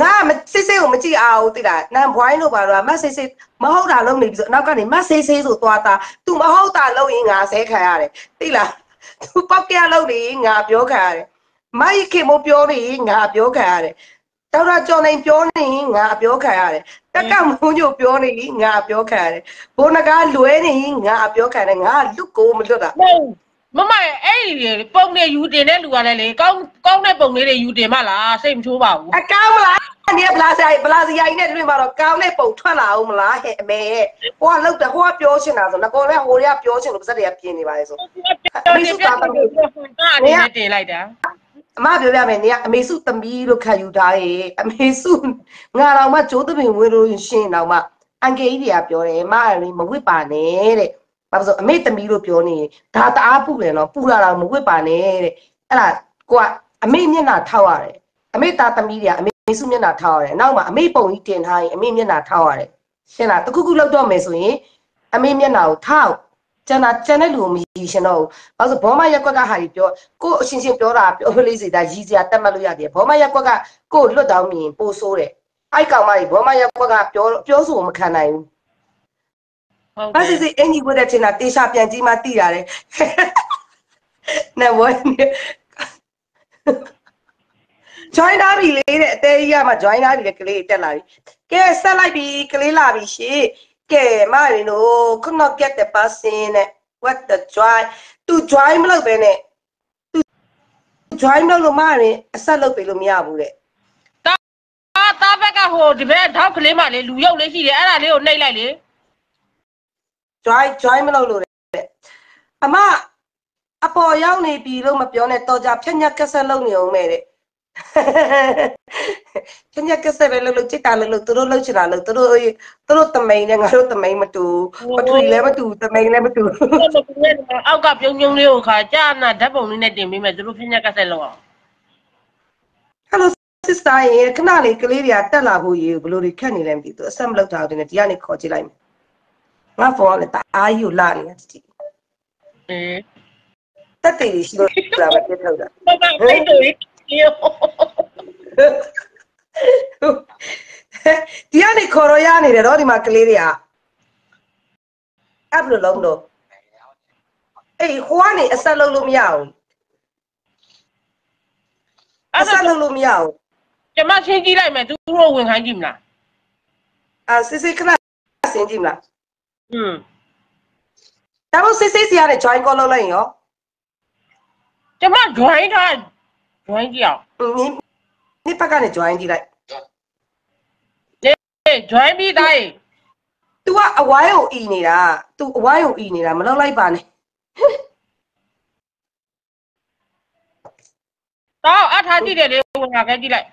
D: ငါမစစ်စစ်ကိုမကြည့်အောင်သိလားနန်ဘွိုင်းလို့ပါတော့မစစ်စစ်မဟုတ်တာလုံးနေပြီဆိုနောက်ကနေမစစ်စစ်ဆိုသွားတာ तू မဟုတ်တာလုံးရင်ငါဆဲခံရတယ်သိလား तू ပောက်ကရလုံးနေငါပြောခံရတယ် မိုက်ခင်မပြောနေငါပြောခံရတယ်ဒေါက်တာကျော်နိုင်ပြောနေငါပြောခံရတယ်တက်ကမိုးညိုပြောနေငါပြောခံရတယ်ဘိုးနဂါလွဲနေငါပြောခံတယ်ငါလွတ်ကိုမလွတ်တာ
E: ဟုတ်မမရဲ့အဲ့ဒီပုံနေယူတင်တဲ့လူကလည်းလေကောင်းကောင်းတဲ့ပုံလေးတွေယူတင်မလားစိတ်မချိုးပါဘူး
D: အကောင်းမလားနေဘလာစီဘလာစီအိုင်နဲ့တွေ့မှာတော့ကောင်းတဲ့ပုံထွက်လာအောင်မလားဟဲ့အမေရဲ့ဟိုကလောက်တယ်ဟိုကပြောချင်တာဆိုငကောလည်းဟိုတွေကပြောချင်လို့ပါစက်တွေကပြင်းနေပါလေဆို
E: တော်နေပြတ်တယ်အနေနဲ့တင်လိုက်တာ
D: အမပြောပြမယ်နေကအမေစုသမီးလို့ခံယူထားရဲ့အမေစုငါတော့မှကျိုးသမင်ဝင်းလို့ရှင်တော့မှအန်ကေကြီးတွေကပြောတယ်မအရင်မဝစ်ပါနဲ့တဲ့ဘာလို့ဆိုအမေသမီးလို့ပြောနေဒါတအားပူတယ်နော်ပူလာတာမဝစ်ပါနဲ့တဲ့အဲ့ဒါကိုကအမေမျက်နှာထောက်ရတယ်အမေသားသမီးတွေကအမေစုမျက်နှာထောက်ရတယ်နောက်မှအမေပုံကြီးတင်ထားရင်အမေမျက်နှာထောက်ရတယ်ရှင်းလားတခုခုလောက်တော့မယ်ဆိုရင်အမေမျက်နှာကိုထောက် ကျန်တာကျန်တဲ့လူကိုမရည်ရှင်တော့ဘူး။ဘာလို့ဘောမရက်ကွက်ကဟာကြီးပြောကို့အချင်းချင်းပြောတာပြောလေးစီတာရည်စရာတက်မှတ်လို့ရတယ်။ဘောမရက်ကွက်ကကို့လွတ်တောင်းမြင်ပို့ဆိုးတယ်။အိုက်ကောင်မကြီးဘောမရက်ကွက်ကပြောပြောဆိုမခံနိုင်ဘူး
E: ဟုတ်။
D: ဘာစီစီအင်ကြီးဝတ်တဲ့ချင်းတာတေရှာပြန်ကြီးမှတိရတယ်။နဲ့ဝိုင်းနေ join တာပြီလေတဲ့အသေးကြီးကမှ join တာပြီလေကလေးတက်လာပြီ။ကဲဆက်လိုက်ပြီကလေးလာပြီရှေ့။ ကဲမရင်းတို့ could not get the person နဲ့ what the join to join မလုပ်ပဲနဲ့ to join မလုပ်လို့မရင်းအဆက်လုပ်ပေးလို့မရဘူးတဲ့
E: အာတာဘက်ကဟိုဒီဘက်ထောက်ကလေးမှလေလူရုပ်လေးရှိတယ်အဲ့ဒါလေးကိုနှိပ်လိုက်လေ
D: join join မလုပ်လို့တဲ့အမအပေါ်ရောက်နေပြီလို့မပြောနဲ့တော်ကြဖြက်ညက်ကက်ဆက်လုပ်နေအောင်မဲ့တဲ့ ချင်ရကဆက်ပဲလို့လို့จิตတာလို့လို့သူတို့လှုပ်ချင်တာလို့သူတို့သူတို့တမိန်နဲ့ငါတို့တမိန်မတူပထဝီလည်းမတူတမိန်လည်းမတူ
E: အောက်ကပြုံးပြုံးလေးကိုခါကြာနာဓာတ်ပုံလေးနဲ့တင်ပေးမယ်သူတို့ဖျက်ကဆက်လောက်အောင်
D: Hello sister ရေခဏလေးကလေးတွေကတက်လာဖို့ရေဘယ်လိုတွေခက်နေလဲမသိဘူးသူအဆက်မလုပ်တာတဲ့ဒီကနေခေါ်ကြည့်လိုက်မယ်ငါဖုန်းကလည်းတအားကြီးကိုလာနေတာကြည့်
E: အေး
D: တက်တယ်ရှိလို့လာမပြတ်ထုတ်တာ
E: ဘာဘာဖိတ်တို့ရေ
D: ဒီကနေခေါ်ရရနေတယ်တော့ဒီမှာကလေးတွေကအဲ့ဘယ်လိုလုံးတော့အေးဟိုကနေအဆက်လုံးလို့မရဘူးအ
E: အဲ့
D: ဆက်
E: ဒါ
D: လုံးလို့မရဘူး
E: ကျမရှင်းကြည့်လိုက်မယ်သူတို့ဝင်ခိုင်းကြည့်မလား
D: အာစစ်စစ်ခဏဆင်းကြည့်မလား
E: อืม
D: ဒါမှစစ်စစ်စီကနေ join call လုပ်လိုက်ရင်ရော
E: ကျမ join ထား join ကြည့်အောင်
D: နိနိဘက်ကနေ join ကြည့်လိုက်
E: အေး join ပြီးသားရေ
D: तू ကအဝိုင်းကိုအီနေတာ तू အဝိုင်းကိုအီနေတာမလုပ်လိုက်ပါနဲ့
E: တော့အထားကြည့်တယ်လေဝင်လာခဲ့ကြည့်လိုက်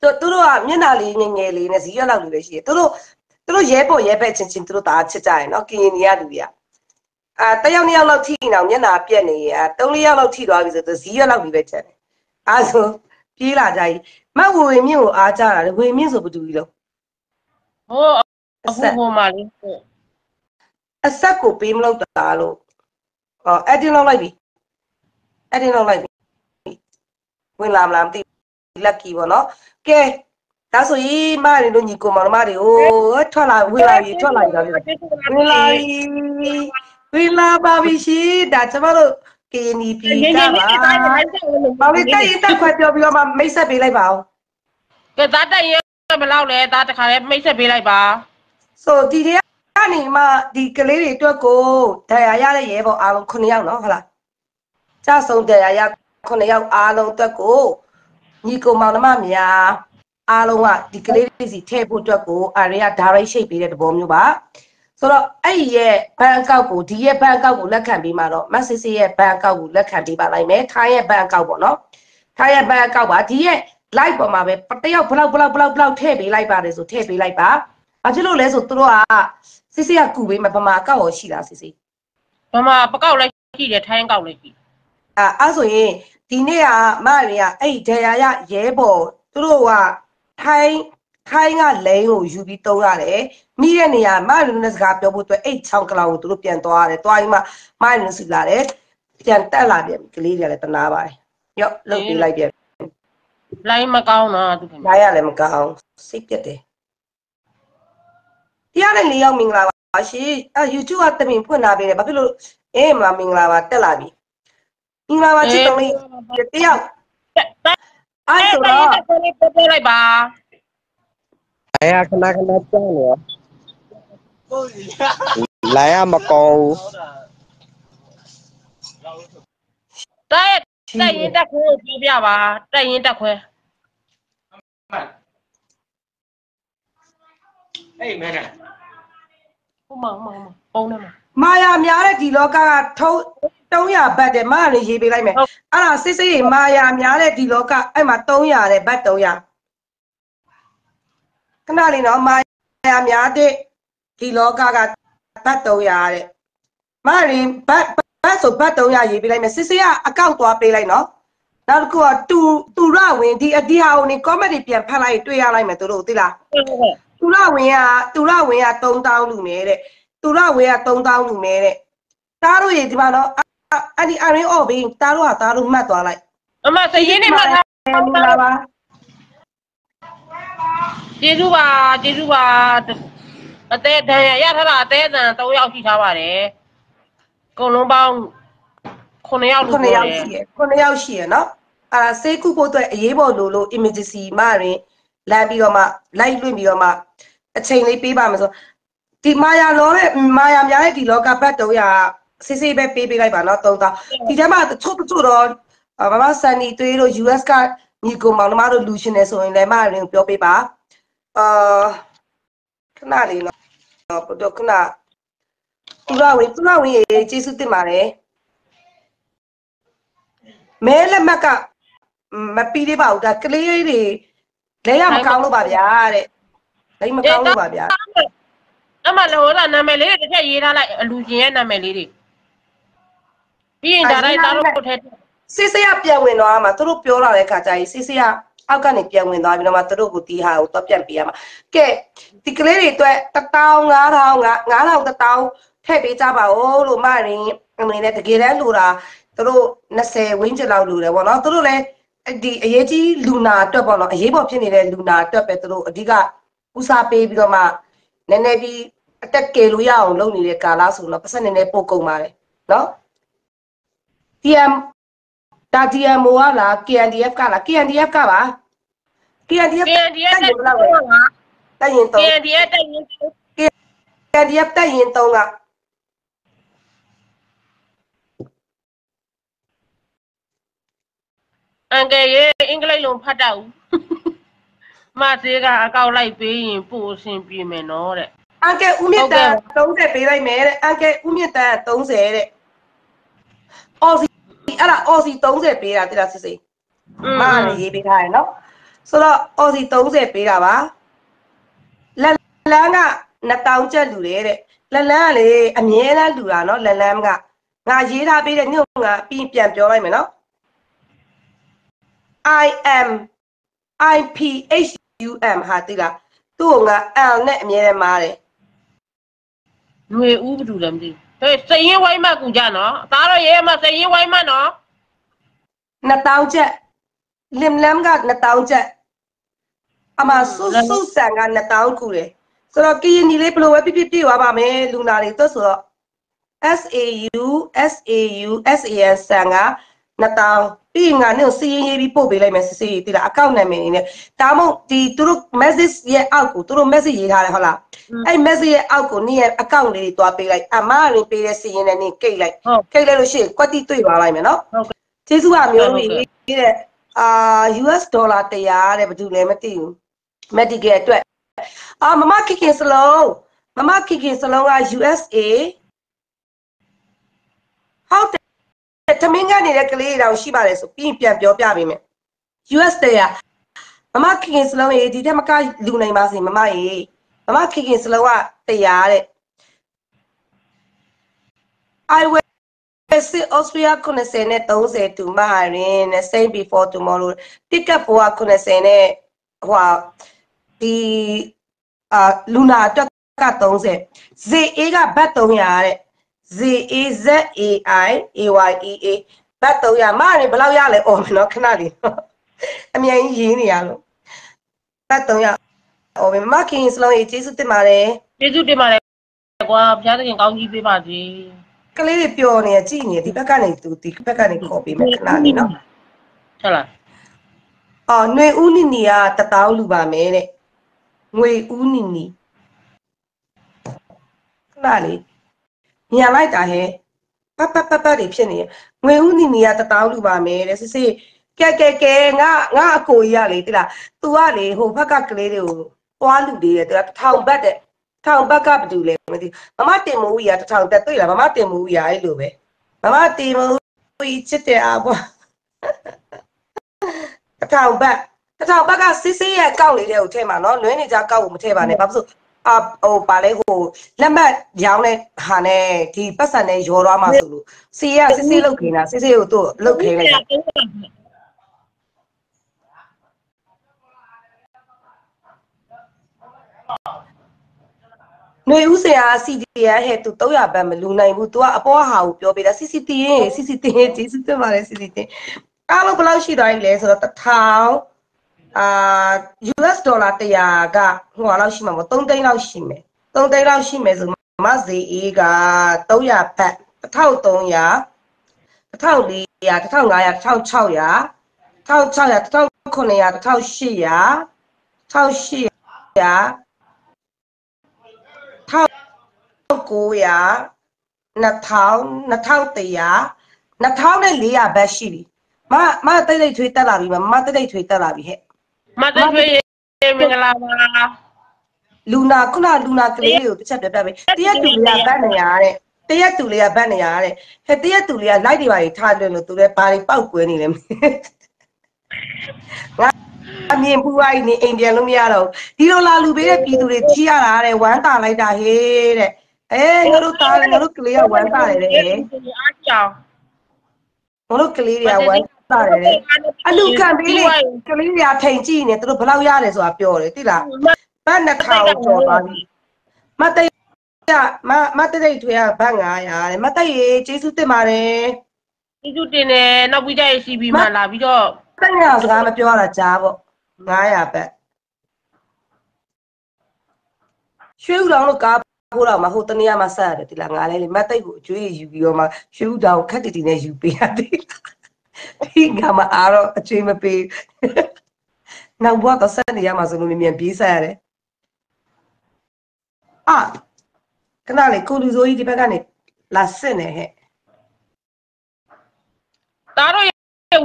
D: သူသူတို့ကမျက်နှာလေးငယ်ငယ်လေးနဲ့ဇီးရွက်လောက်လေးပဲရှိတယ်သူတို့သူ တို့ရဲပေါ်ရဲဘက်ချင်းချင်းသူတို့ဒါချစ်ကြရင်နော်ကရင်နေရလူတွေကအာတယောက်နှစ်ယောက်လောက်ထိနေအောင်မျက်နှာပြက်နေရသုံးလေးယောက်လောက်ထိသွားပြီဆိုသူဇီးရွက်လောက်လေးပဲချင်တယ်အဲဆိုပြေးလာကြကြီးမတ်ဝေမြင့်ကိုအားကြတာလေဝေမြင့်ဆိုဘယ်သူကြီးလို့
E: ဟိုအခုဟိုမှာလေဟို
D: အဆက်ကိုပေးမလို့တာလို့ဟောအတင်းလောက်လိုက်ပြီအတင်းလောက်လိုက်ပြီဝင်လာမလားမသိဘူးလက်ကီပေါ့နော်ကဲ ဒါဆိုရင်မရီတို့ညီကိုမောင်မတွေကိုထွက်လာဝင်လာပြီထွက်လာပြီဒါပြောဝင်လာပြီဝင်လာပါပြီရှင်ဒါကျမတို့ KNP ကပါဘာလို့တိုက်ရင်တက်ခွက်ပြောပြီးတော့မှမိတ်ဆက်ပေးလိုက်ပါဦး
E: ကဲသားတက်ရင်ဘယ်လောက်လဲသားတခါလဲမိတ်ဆက်ပေးလိုက်ပါ
D: ဆိုဒီတည်းကနေမှဒီကလေးတွေအတွက်ကိုဒဏ်ရာရတဲ့ရဲဘော်အားလုံး9ယောက်နော်ဟုတ်လားကြဆုံးဒဏ်ရာရ9ယောက်အားလုံးအတွက်ကိုညီကိုမောင်နှမများ အားလုံးကဒီကလေးတွေစီထည့်ဖို့အတွက်ကိုအာရီယာ direct ရှိတ်ပေးတဲ့သဘောမျိုးပါဆိုတော့အဲ့ဒီရဲ့ဘန်အကောက်ကိုဒီရဲ့ဘန်အကောက်ကိုလက်ခံပေးမှာတော့မက်ဆေ့စ်ရဲ့ဘန်အကောက်ကိုလက်ခံပေးပါလိုက်မယ်ထိုင်းရဲ့ဘန်အကောက်ပေါ့နော်ထိုင်းရဲ့ဘန်အကောက်ပါဒီရဲ့ live ပေါ်မှာပဲတယောက်ဘလောက်ဘလောက်ဘလောက်ဘလောက်ထည့်ပေးလိုက်ပါတယ်ဆိုထည့်ပေးလိုက်ပါဘာဖြစ်လို့လဲဆိုသူတို့ကစစ်စစ်ကကူပေးမှာဗမာအကောက်ရောရှိတာစစ်စစ်
E: ဘာမှပကောက်လိုက်ကြည့်တယ်ထိုင်းကောက်လိုက်ကြည့်
D: အဲအဲ့ဆိုရင်ဒီနေ့ကမရီကအဲ့ဒရယာရရဲဘော်သူတို့က ထိုင်းထိုင်းကလိန်ကိုယူပြီးတုံးရတယ်မိတဲ့နေရာမရီနဲ့စကားပြောဖို့အတွက်အဲ့ချောင်းကလောင်ကိုသူတို့ပြန်သွားရတယ်သွားပြီးမှမရီနဲ့စီလာတယ်ပြန်တက်လာပြန်ကလေးတွေကလည်းတနာပါတယ်ရော့လုတ်ပေးလိုက်ပြန်
E: လိုင်းမကောင်းတော့သူက
D: လာရလည်းမကောင်းစိတ်ပြက်တယ်တရားနဲ့လေးယောက်မင်္ဂလာပါရှင်အဲ YouTube ကတမင်ဖွင့်လာပေးတယ်ဘာဖြစ်လို့အေးမမင်္ဂလာပါတက်လာပြီမင်္ဂလာပါချစ်တော်လေးတယောက်
E: သား
D: အဲ့
E: အဲ့
D: ဆို
E: တော့
D: တော့
E: တက်လေးပြပြလိုက်ပါ
F: လိုင်းကခဏခဏကျန်းနေလိုင်းကမကောင်းဘူး
E: တက်တက်ရင်တက်ခွဲကိုပြောပြပါတက်ရင်တက်ခွဲ
A: အေးမဲနဲ့
E: ဟိုမှာဟိုမှာပုံနေမှာ
D: မာယာများတဲ့ဒီလောကကထုံး 300ဘတ်တယ်မကလည်းရေးပေးလိုက်မယ်အဲ့ဒါစစ်စစ်ရေမာယာများတဲ့ဒီလောကအဲ့မှာ300တဲ့ဘတ်300ခဏလေးနော်မာယာများတဲ့ဒီလောကကဘတ်300တဲ့မရင်ဘတ်ဘတ်ဆိုဘတ်300ရေးပေးလိုက်မယ်စစ်စစ်ကအကောက်သွားပေးလိုက်နော်နောက်တစ်ခုကတူတူရဝင်ဒီအဒီဟာကိုနေ comment တွေပြန်ဖတ်လိုက်တွေ့ရလိုက်မယ်သူတို့သိလား
E: ဟုတ်ဟုတ်
D: သူရဝင်ကသူရဝင်က3000လူနေတဲ့သူရဝင်က3000လူနေတဲ့တားတို့ရေဒီမှာနော် အဲ့ဒီအရင်အော်ဘင်းတားတို့ဟာတားတို့မှတ်သွားလိုက်
E: အမစရင်နေမှာထား
D: မင်္ဂလာပါ
E: ကျေးဇူးပါကျေးဇူးပါအသေးတန်ရရထားတာအသေးအတန်3ယောက်ရှိထားပါတယ်အကုန်လုံးပေါင်း9ယောက်လို့
D: ခုနှစ်
E: ပြော
D: ယောက်
E: တယ်
D: ရှိရယ်ခုနှစ်ယောက်ရှိရယ်နော်အဲ့ဒါစေးခုဖို့အတွက်အရေးပေါ်လို့လို့ emergency မရင်လမ်းပြီးတော့မှလိုက်လွင့်ပြီးတော့မှအချိန်လေးပေးပါမယ်ဆိုဒီမာယာလောတဲ့မာယာများတဲ့ဒီလောကဘတ်300 ဆေးဆေးပဲပေးပေးလိုက်ပါနော်3000ဒီထဲမှာတချို့တချို့တော့ဘာမှစန်နီသွေးတို့ US ကညီကိုမောင်နှမတို့လူရှင်နေဆိုရင်လည်းမရင်ပြောပေးပါအာခဏလေးနော်တော့ခဏသူရဝင်သူရဝင်ရေကျေးဇူးတင်ပါတယ်မဲလက်မှတ်ကမပြီးသေးပါဘူးဒါကလေးတွေလဲရမကောင်းလို့ပါဗျာတဲ့လိမ့်မကောင်းလို့ပါဗျာ
E: အမလောလာနာမည်လေးတွေတစ်ချက်ရေးထားလိုက်အလူရှင်ရဲ့နာမည်လေးတွေ ပြီးရင်ဒါတိုင်းသားတို့ထဲ
D: စစ်စရပြန်ဝင်သွားမှာသူတို့ပြောလာတဲ့ခါကျရင်စစ်စရအောက်ကနေပြန်ဝင်သွားပြီးတော့မှသူတို့ကိုတီးဟာကိုတော့ပြန်ပေးရမှာကဲဒီကလေးတွေအတွက်15000 9000 1000ထည့်ပေးကြပါဦးလို့မရင်အမင်းနဲ့တကယ်တမ်းလူတာသူတို့20ဝင်းကျင်လောက်လူတယ်ပေါ့နော်သူတို့လည်းဒီအရေးကြီးလူနာအတွက်ပေါ့နော်အရေးပေါ်ဖြစ်နေတဲ့လူနာအတွက်ပဲသူတို့အဓိကဦးစားပေးပြီးတော့မှနည်းနည်းပြီးအတက်ကယ်လို့ရအောင်လုပ်နေတဲ့ကာလဆိုတော့ပတ်စံနည်းနည်းပို့ကုန်ပါတယ်နော် TM ဒါ TMO ကလား KNDF ကလား KNDF ကပါ KNDF
E: ကဒီရဲ့တက်ရင်တော့
D: တက်ရင်
E: က
D: 3
E: ဒီရဲ့တက်ရင်
D: KNDF တက်ရင်3က
E: အန်ကယ်ရဲ့အင်္ဂလိပ်လုံးဖတ်တတ်ဦးမသေးကအကောက်လိုက်ပေးရင်ပို့အဆင်ပြေမယ်နော်တဲ့
D: အန်ကယ်ဦးမြင့်တန်30ပေးလိုက်မယ်တဲ့အန်ကယ်ဦးမြင့်တန်30တဲ့အော်စီ အဲ့ဒါအော်စီ30ပေးတာတိလားစစ်စစ်မလည်းရေးပေးထားရယ်နော်ဆိုတော့အော်စီ30ပေးတာပါလက်လန်းက2000ကျပ်လူတယ်တဲ့လက်လန်းကလေအမြဲတမ်းလူတာနော်လက်လန်းကငါရေးထားပေးတဲ့ညို့ငါပြီးပြန်ပြောလိုက်မယ်နော် I am I P H U M ဟာတိလားသူ့ကိုငါ L နဲ့အမြဲတမ်းမားတယ်
E: ຫນွေဦးဘာလို့လဲမသိဘူး ဟဲ့စရင်ဝိုင်းမကူကြနော်အသားတော့ရဲမစရင်ဝိုင်းမနော်
D: 2000ကျပ်လင်လမ်က2000ကျပ်အမဆုဆုဆန်က2000ခုတယ်ဆိုတော့ကရင်ညီလေးဘယ်လိုပဲပြပြပြသွားပါမယ်လူနာတွေတွတ်ဆိုတော့ SAU SAU SAN ဆန်က 2000ပြီးရင်ငါနဲ့စီရင်ရေးပြီးပို့ပေးလိုက်မယ်စစ်စစ်ရေးတိလားအကောင့်နာမည်နေနဲ့ဒါမှမဟုတ်ဒီသူတို့ message ရဲ့အောက်ကိုသူတို့ message ရေးထားတယ်ဟုတ်လားအဲ့ message ရဲ့အောက်ကိုနင်းရဲ့အကောင့်လေးတွေတွားပေးလိုက်အမကလည်းပေးတဲ့စီရင်နဲ့နင်းကိတ်လိုက်
E: ဟုတ်
D: ကိတ်လိုက်လို့ရှိရင်ကွက်တိတွေ့သွားလိုက်မယ်နော်
E: ဟုတ်ကဲ့
D: ကျေးဇူးအမျိုးကြီး
E: ဟုတ်ကဲ့
D: တဲ့အာ US ဒေါ်လာ100တဲ့ဘာလို့လဲမသိဘူး medical အတွက်အာမမခင်ခင်စလုံးမမခင်ခင်စလုံးက USA ဟုတ်တယ် တမင်းကနေတဲ့ကလေးတောင်ရှိပါတယ်ဆိုပြီးရင်ပြန်ပြောပြပေးမယ် US 100မမခင်ခင်စလုံးရေဒီတက်မကလူနိုင်ပါစေမမရေမမခင်ခင်စလုံးက100တဲ့ I will စစ်ဩစတြေးလျ90နဲ့30တူမရင် same before tomorrow ticket ပေါ်က90နဲ့ဟိုဟာဒီအာလူနာအတွက်က30 ZA ကဘတ်300တဲ့ ZA Z A I A Y E A ဘတ်300မရင်ဘယ်လောက်ရလဲအော်မယ်နော်ခဏလေးအမြန်ကြီးရေးနေရလို့ဘတ်300အော်မယ်မခင်စလုံးရေးကျေးဇူးတင်ပါတယ်
E: ကျေးဇူးတင်ပါတယ်ကွာဘုရားသခင်ကောင်းကြီးပေးပါစေ
D: ကလေးတွေပျော်နေကြည့်နေဒီဘက်ကနေသူဒီဘက်ကနေခေါ်ပေးမယ်ခဏလေးနော်
E: ဟုတ်လား
D: အော်ຫນွေဦးနီနီကတတောင်းလူပါမယ်တဲ့ငွေဦးနီနီခဏလေး ညံလိုက်တာဟဲ့ပတ်ပတ်ပတ်ပတ်တွေဖြစ်နေငွေဦးနီနီကတတောင်းလူပါမယ်တဲ့စစ်စစ်ကဲကဲကဲငါငါအကိုကြီးရလေတိလား तू ကလေဟိုဘက်ကကလေးတွေကိုပွားလူသေးတယ်သူကတစ်ထောင်ဘတ်တဲ့ထောင်ဘက်ကဘာတူလဲမသိဘူးမမတင်မိုးကြီးကတစ်ထောင်တက်တွေ့လားမမတင်မိုးကြီးကအဲ့လိုပဲမမတင်မိုးကြီးချစ်တယ်အာဘောတစ်ထောင်ဘတ်တစ်ထောင်ဘက်ကစစ်စစ်ရဲ့ကောက်လေးတွေကိုထည့်မှာနော်လွင်းနေကြကောက်ကိုမထည့်ပါနဲ့ဘာဖြစ်လို့ အာဟိုပါလဲဟိုလက်မှတ်ရောင်းတဲ့ဟာနဲ့ဒီပတ်စံနဲ့ရောသွားမှာဆိုလို့စီရစစ်စစ်လုတ်ခင်းတာစစ်စစ်ကိုသူ့လုတ်ခင်းလိုက်တာຫນွေဦးစင်အား CDR ဟဲ့သူ300ဘတ်မလူနိုင်ဘူး तू ကအပေါ်ဟာကိုပြောပေးတာ CCT ရင် CCT ရင်ကျေးဇူးတင်ပါတယ် CCT အားလုံးဘယ်လောက်ရှိသွားပြီလဲဆိုတော့1000 အာ US ဒေါ်လာ100ကဟိုဟာလောက်ရှိမှာပေါ့3သိန်းလောက်ရှိမယ်3သိန်းလောက်ရှိမယ်ဆိုမဈေးအေးက300ဘတ်1300 1400 1500 1600 1600 1900 1800 1800 1900 2000 2100 2400ဘတ်ရှိပြီမမတိတ်တိတ်ထွေးတက်လာပြီမမတိတ်တိတ်ထွေးတက်လာပြီဟဲ့
E: မတထွေးရေမင်္ဂလာပါ
D: လူနာခုနလူနာကလေးတွေကိုတစ်ချက်ပြပြပေးတရက်တူလေးကဗတ်နေရတဲ့တရက်တူလေးကဗတ်နေရတဲ့ဟဲ့တရက်တူလေးကလိုက်တွေပါတွေထားလွင်လို့သူလည်းဘာတွေပောက်ကွဲနေလဲမသိငါအမြင်ပူဝိုင်းနေအိမ်ပြန်လို့မရတော့ဘူးဒီလိုလာလူပေးတဲ့ပြည်သူတွေကြီးရတာတဲ့ဝမ်းတာလိုက်တာဟေးတဲ့အဲငါတို့သားငါတို့ကလေးကဝမ်းတာတယ်တဲ့
E: အားကြောင်
D: ငါတို့ကလေးတွေကဝမ်း တာတယ်တဲ့အလူခံပေးလေကလေးတွေကထိန်ကြည့်နေသူတို့ဘယ်လောက်ရတယ်ဆိုတာပြောတယ်သိလားဘတ်နှစ်ထောင်ကျော်သွားပြီမတ်တရမမတ်တိတ်ထွေးကဘတ်900တဲ့မတ်တိတ်ရေကျေးဇူးတင်ပါတယ်
E: ဒီစုတင်နေနောက်ပြီးကြရစီပြီးမှလာပြီးတော့
D: တန်ရစကားမပြောရတာကြားပေါ့900ဘတ်ရွှေဥတော်လို့ကားဖို့တော့မဟုတ်တနေရာမှာဆက်ရတယ်ဒီလားငါလဲလေမတ်တိတ်ကိုအကျွေးယူပြီးတော့မှရွှေဥတော်ကိုခက်တီတီနဲ့ယူပေးရတယ် ဒီကမှအားတော့အကျွေးမပေးနောက်ဘွားတော့ဆက်နေရမှာဆိုလို့မြန်ပြေးဆက်ရတယ်အာခဏလေးကိုလူစိုးကြီးဒီဘက်ကနေလာစစ်နေဟဲ့
E: တားတော့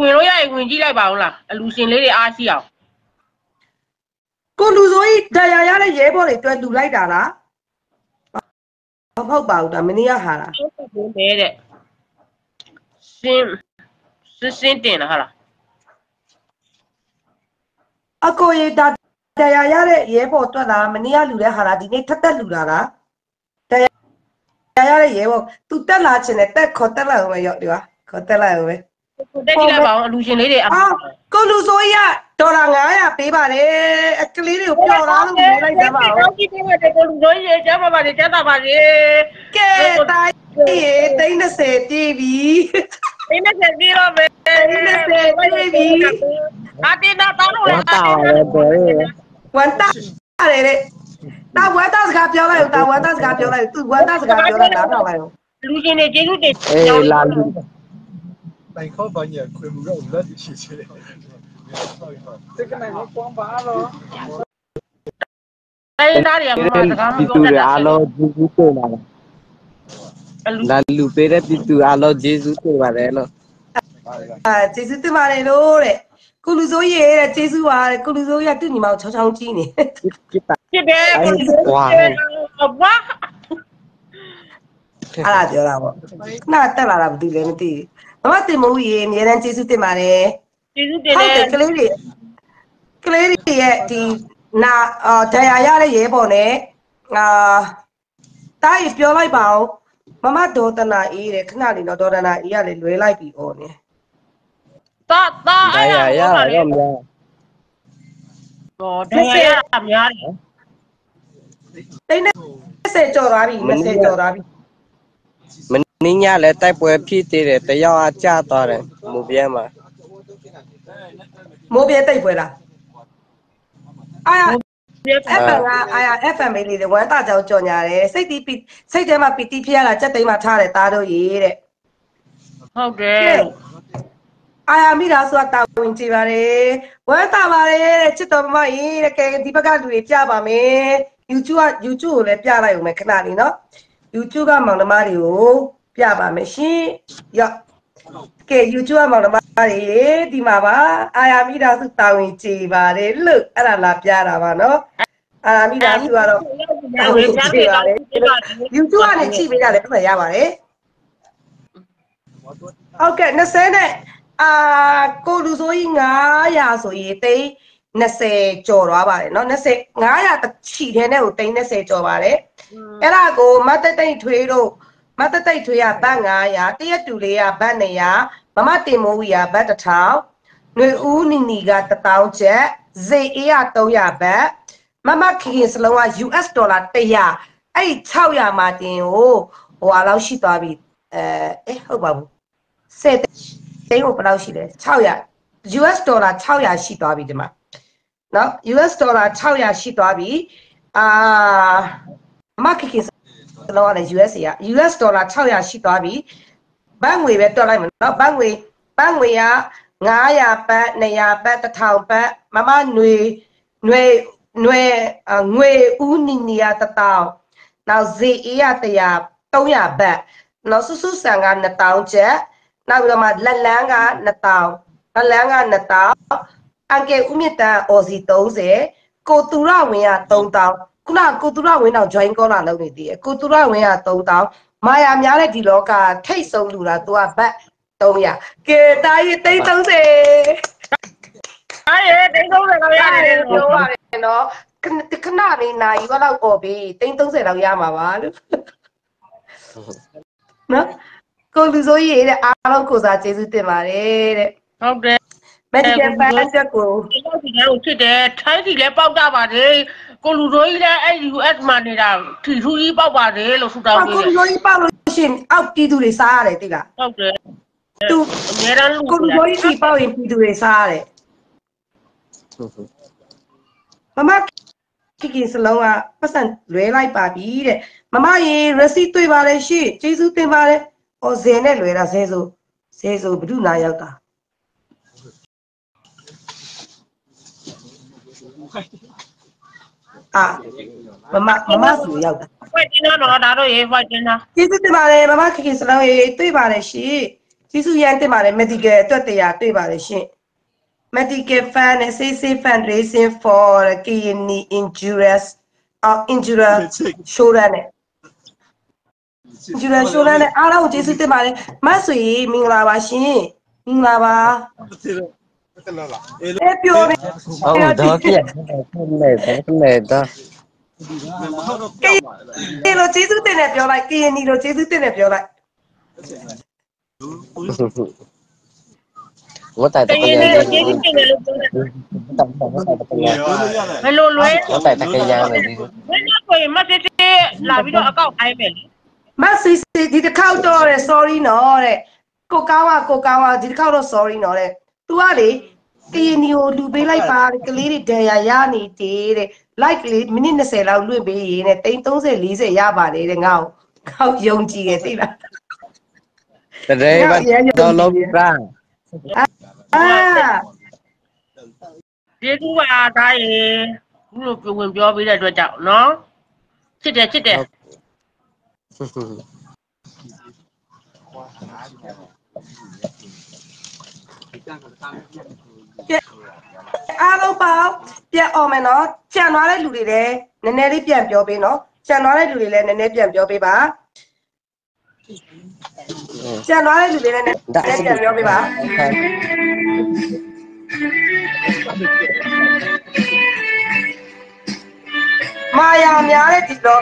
E: ဝင်လို့ရရင်ဝင်ကြည့်လိုက်ပါဦးလားအလူရှင်လေးတွေအားရှိအောင်
D: ကိုလူစိုးကြီးတရားရတဲ့ရဲဘော်တွေတွေ့လူလိုက်တာလားမဟုတ်ပါဘူးဒါမင်းရဟာလား
E: ဟုတ်ကဲ့ဘဲတဲ့ရှင်း စစင်းတင်လားဟာလား
D: အကိုရီဒါတရားရတဲ့ရဲဘော်တွေ့လားမင်းရလူတဲ့ဟာလားဒီနေ့ထက်တက်လူတာလားတရားရတဲ့ရဲဘော် तू တက်လာချင်တယ်တက်ခေါ်တက်လာအောင်ပဲရောက်ဒီပါခေါ်တက်လာအောင်ပဲ
E: ကိုတက်ကြည့်လိုက်ပါဦးအလူရှင်လေးတွေအား
D: အာကိုလူစိုးကြီးကဒေါ်လာ900ပေးပါတယ်အကလေးတွေကိုပျော်လားလို့ပြောလိုက်တယ်ပါဦး
E: တော့ကြည့်ပေးတဲ့ကိုလူတို့ရေကျမ်းပါပါလေကျမ်းသာပါလေ
D: ကဲတိုင်းရေသိန်း30ပြေးပြီ။
E: Dime sentido, ve. Dime sentido, ve. A ti no, está no. Guanta, ve.
G: Guanta, ve. တာ
D: ဝတ်တာစကားပြောလိုက်တာဝတ်တာစကားပြောလိုက်သူဝတ်တာစကားပြောလိုက်တာတော့လိုက်
E: လူရှင်တွေကျေးဇူးတင်
G: အေးလာလူ
H: ဘိုင်ခေါ်ပါညခွေမှုတော့လက်ရှိရှိတယ်တကယ်နဲ့ကွန်ပါ
E: တော့တိုင်းသားတွေကမစကားမ
G: ပြော
E: တတ်
G: ဘူး
E: သူ
G: အားလုံးဘူးဘူးကိုလာတယ်
E: လူ
G: လာလူပေးတဲ့ပြည်သူအားလုံးကျေးဇူးတင်ပါတယ်လို့
D: အာကျေးဇူးတင်ပါတယ်လို့တဲ့ကုလူစိုးရေတဲ့ကျေးဇူးပါတဲ့ကုလူစိုးရသူ့ညီမကိုချောင်းချောင်းကြီးနေ
G: ဖြစ်တာ
E: ဖြစ်တယ်ကိုလူဝါဘာ
D: အဲ့ဒါပြောတာပေါ့ခဏတက်လာတာမသိလည်းမသိဘူးမမတင်မိုးရေအများတန်းကျေးဇူးတင်ပါတယ်
E: ကျေးဇူးတင်
D: ဟုတ်
E: တယ်
D: တယ်ကလေးတွေကလေးတွေရဲ့ဒီနာအာဒဏ်ရာရတဲ့ရဲပေါ်နဲ့အာတားရပြောလိုက်ပါဦး မမဒေါ်တနာအေးတဲ့ခဏလေးတော့ဒေါ်တနာအေးကလည်းလွဲလိုက်ပြီဩနေ
E: တာတာ
G: ဒါ
E: အဲ့
G: ရ
E: ဒါ
G: ရ
E: ဟုတ်ပါလေ
G: တော့များ
E: ဟောတရားရတာများတယ်
D: တိတ်နဲ့20ကျော်သွားပြီ20ကျော်သွားပြီ
G: မင်းညလည်းတိုက်ပွဲဖြစ်သေးတယ်တယောက်အကြသွားတယ်မူပြဲမှာ
D: မိုးပြဲတိတ်ပွဲလားအာရ
E: ပြည့်
D: FM ကအာရ FM လေးတွေဝမ်းတာကြောင်ကြော်ညာတယ်စိတ်တီးပီစိတ်ထဲမှာပီတီဖြစ်ရတာစက်သိမ်းမှာထားတယ်သားတို့ရေတဲ့
E: ဟုတ်တယ်
D: အာယာမိသားဆိုတာတာဝန်ကြည့်ပါတယ်ဝမ်းတာပါတယ်တဲ့ချစ်တော်မမရေတဲ့ကဲဒီဘက်ကလူတွေပြပါမယ် YouTube က YouTube ကိုလည်းပြလိုက်အောင်မယ်ခဏလေးနော် YouTube ကမောင်နှမတွေကိုပြပါမယ်ရှင်ရော့ ကဲ YouTube ကမောင်နှမတွေဒီမှာပါအာယာမိသားစုတာဝန်ကြည့်ပါတယ်လို့အဲ့ဒါလာပြတာပါနော်အာယာမိသားစုကတော့
E: ဝင်ကြတယ်တော့ဒီပါ
D: YouTube ကနေကြည့်ပေးကြတယ်ပြတ်ရပါတယ်ဟုတ်ကဲ့20နဲ့အာကိုလူဆိုကြီး900ဆိုရင်တိန်း20ကျော်သွားပါတယ်เนาะ20 900တစ်ချီထဲနဲ့ကိုတိန်း20ကျော်ပါတယ်အဲ့ဒါကိုမတ်တတိတ်ထွေးတို့ မတသိတ်ထွေးကဘတ်900တရက်တူလေးကဘတ်900မမတင်မိုးဝီကဘတ်1000နှွေဦးနီနီက1000ချက်ဇေအေးက300ဘတ်မမခင်ခင်စလုံးက US ဒေါ်လာ100အဲ့600မှာတင်ကိုဟိုအလောက်ရှိသွားပြီအဲအေးဟုတ်ပါဘူး10သိန်းကိုဘယ်လောက်ရှိလဲ600 US ဒေါ်လာ600ရှိသွားပြီဒီမှာနော် US ဒေါ်လာ600ရှိသွားပြီအာမမခင်ခင် တလုံးကလည်း US က US ဒေါ်လာ600ရှိသွားပြီဘတ်ငွေပဲတွက်လိုက်မယ်နော်ဘတ်ငွေဘတ်ငွေက900ဘတ်200ဘတ်1000ဘတ်မမຫນွေຫນွေຫນွေငွေဦးနီနီယာ1000နောက်ဇေအေးက100 300ဘတ်နောက်စုစုဆန်က1000ကျပ်နောက်ပြီးတော့မှလက်လန်းက1000လက်လန်းက1000အန်ကယ်ဦးမြင့်တန်အော်စီ30ကိုသူရဝင်က3000 ခုနကကိုသူရဝင်းတော့ join ကောလာလုပ်နေသေးတယ်ကိုသူရဝင်းက3000မာယာများတဲ့ဒီလောကထိတ်ဆုံးလူလားသူကဘတ်300ကဲတာကြီး330
E: အဲ့ဒီတိတ်ဆုံးတယ်တော့ရ
D: ရတယ်
E: တယ်
D: ပြောရတယ်နော်ခဏခဏလေးနိုင်ဘက်လောက်អော်ပြီ330လောက်ရမှာပါလို့နော်ကိုလူစိုးကြီးတဲ့အားလုံးကိုစားကျေးဇူးတင်ပါတယ်တဲ့
E: ဟုတ်တယ်
D: medical fan ချက်ကို
E: ဒီလောက်ဒီလောက်ဖြစ်တယ်ထိုင်းစီလည်းပေါက်ကြပါတယ် ကိုလူတို့ကြီးလည်းအဲ့ US မှာနေတာထီထူကြီးပေါက်ပါတယ်လို့ဆူတောင်း
D: အော်
E: ပေး
D: ကို
E: တယ်
D: လူစိုးကြီးပေါ့လို့ရှရင်အောက်ပြည်သူတွေစားရတယ်တိလား
E: ဟုတ်တယ်
D: သူ
E: အများတန်းလူ
D: ကိုလူစိုးကြီးဒီပေါ့ရင်ပြည်သူတွေစားရတယ်မမကီကီစလုံးကပတ်စံလွဲလိုက်ပါပြီတဲ့မမရေ receipt တွေ့ပါတယ်ရှေ့ကျေးဇူးတင်ပါတယ်။အော်ဇယ်နဲ့လွဲတာဇဲဆိုဇဲဆိုဘုဒ္ဓနာရောက်တာ အာမမမမစီရောက်တာ
E: ဖွင့်တင်တော့ဒါတော့ရေးဖွင့်တင်တာ
D: ကျေးဇူးတင်ပါတယ်မမခင်ခင်စလုံးရေတွေ့ပါတယ်ရှင်ကျေးဇူးရမ်းတင်ပါတယ် medical အတွက်တရားတွေ့ပါတယ်ရှင် medical fan နဲ့ CC fundraising for kidney injuries or injury shoulder နဲ့ injury shoulder နဲ့အားလုံးကိုကျေးဇူးတင်ပါတယ်မဆွေမင်္ဂလာပါရှင်မင်္ဂလာပါ
H: တက်လာလား အေး
D: အဲပြောနေ
G: ဟုတ်တော့ပြည့်နေတယ်နေတော့
D: ကဲလို့ကျေးဇူးတင်တယ်ပြောလိုက် kidney လို့ကျေးဇူးတင်တယ်ပြောလိုက်
G: ဝတ်တိုင်
E: တ
G: တက
E: က
G: ယ်
E: ယ်
G: ရ
E: လည်း
G: မ်း
E: ကျေးဇူးတင်တယ်လို့ပြောတယ်
H: ရတယ်
E: ဘယ်လိုလွဲ
G: ဝတ်တိုင်တကယ်ရမ်းမယ်ဒီ
E: ဘယ်တော့ကိုမစစ်စစ်လာပြီးတော့အကောက်အိုင်းမယ်လေ
D: မဆွေဆွေဒီတစ်ခေါက်တော့တဲ့ sorry နော်တဲ့ကိုကောင်းကကိုကောင်းကဒီတစ်ခေါက်တော့ sorry နော်တဲ့ तू ကလေကရင်နီကိုလူပေးလိုက်ပါတဲ့ကလေးတွေဒဏ်ရာရနေတယ်တဲ့ like လေးမိနစ်20လောက်လွင့်ပေးရေးတဲ့330 40ရပါတယ်တဲ့ငါ့ကိုခေါက်ယုံကြည်တယ်သိလား
G: တရေဘတော့လုံးပြာ
D: အာ
E: ကျေးဇူးပါဒါရေခုလိုပြဝင်ပြောပေးတဲ့အတွက်ကြောင့်နော်ချစ်တယ်ချစ်တယ်
D: အားလုံးပေါင်းပြန်အောင်မယ်နော်ကြံသွားတဲ့လူတွေလည်းနည်းနည်းလေးပြန်ပြောပေးနော်ကြံသွားတဲ့လူတွေလည်းနည်းနည်းပြန်ပြောပေးပါကြံသွားတဲ့လူတွေလည်းနည်းနည်းပြန်ပြောပေးပါမာယာများတဲ့ဒီလောက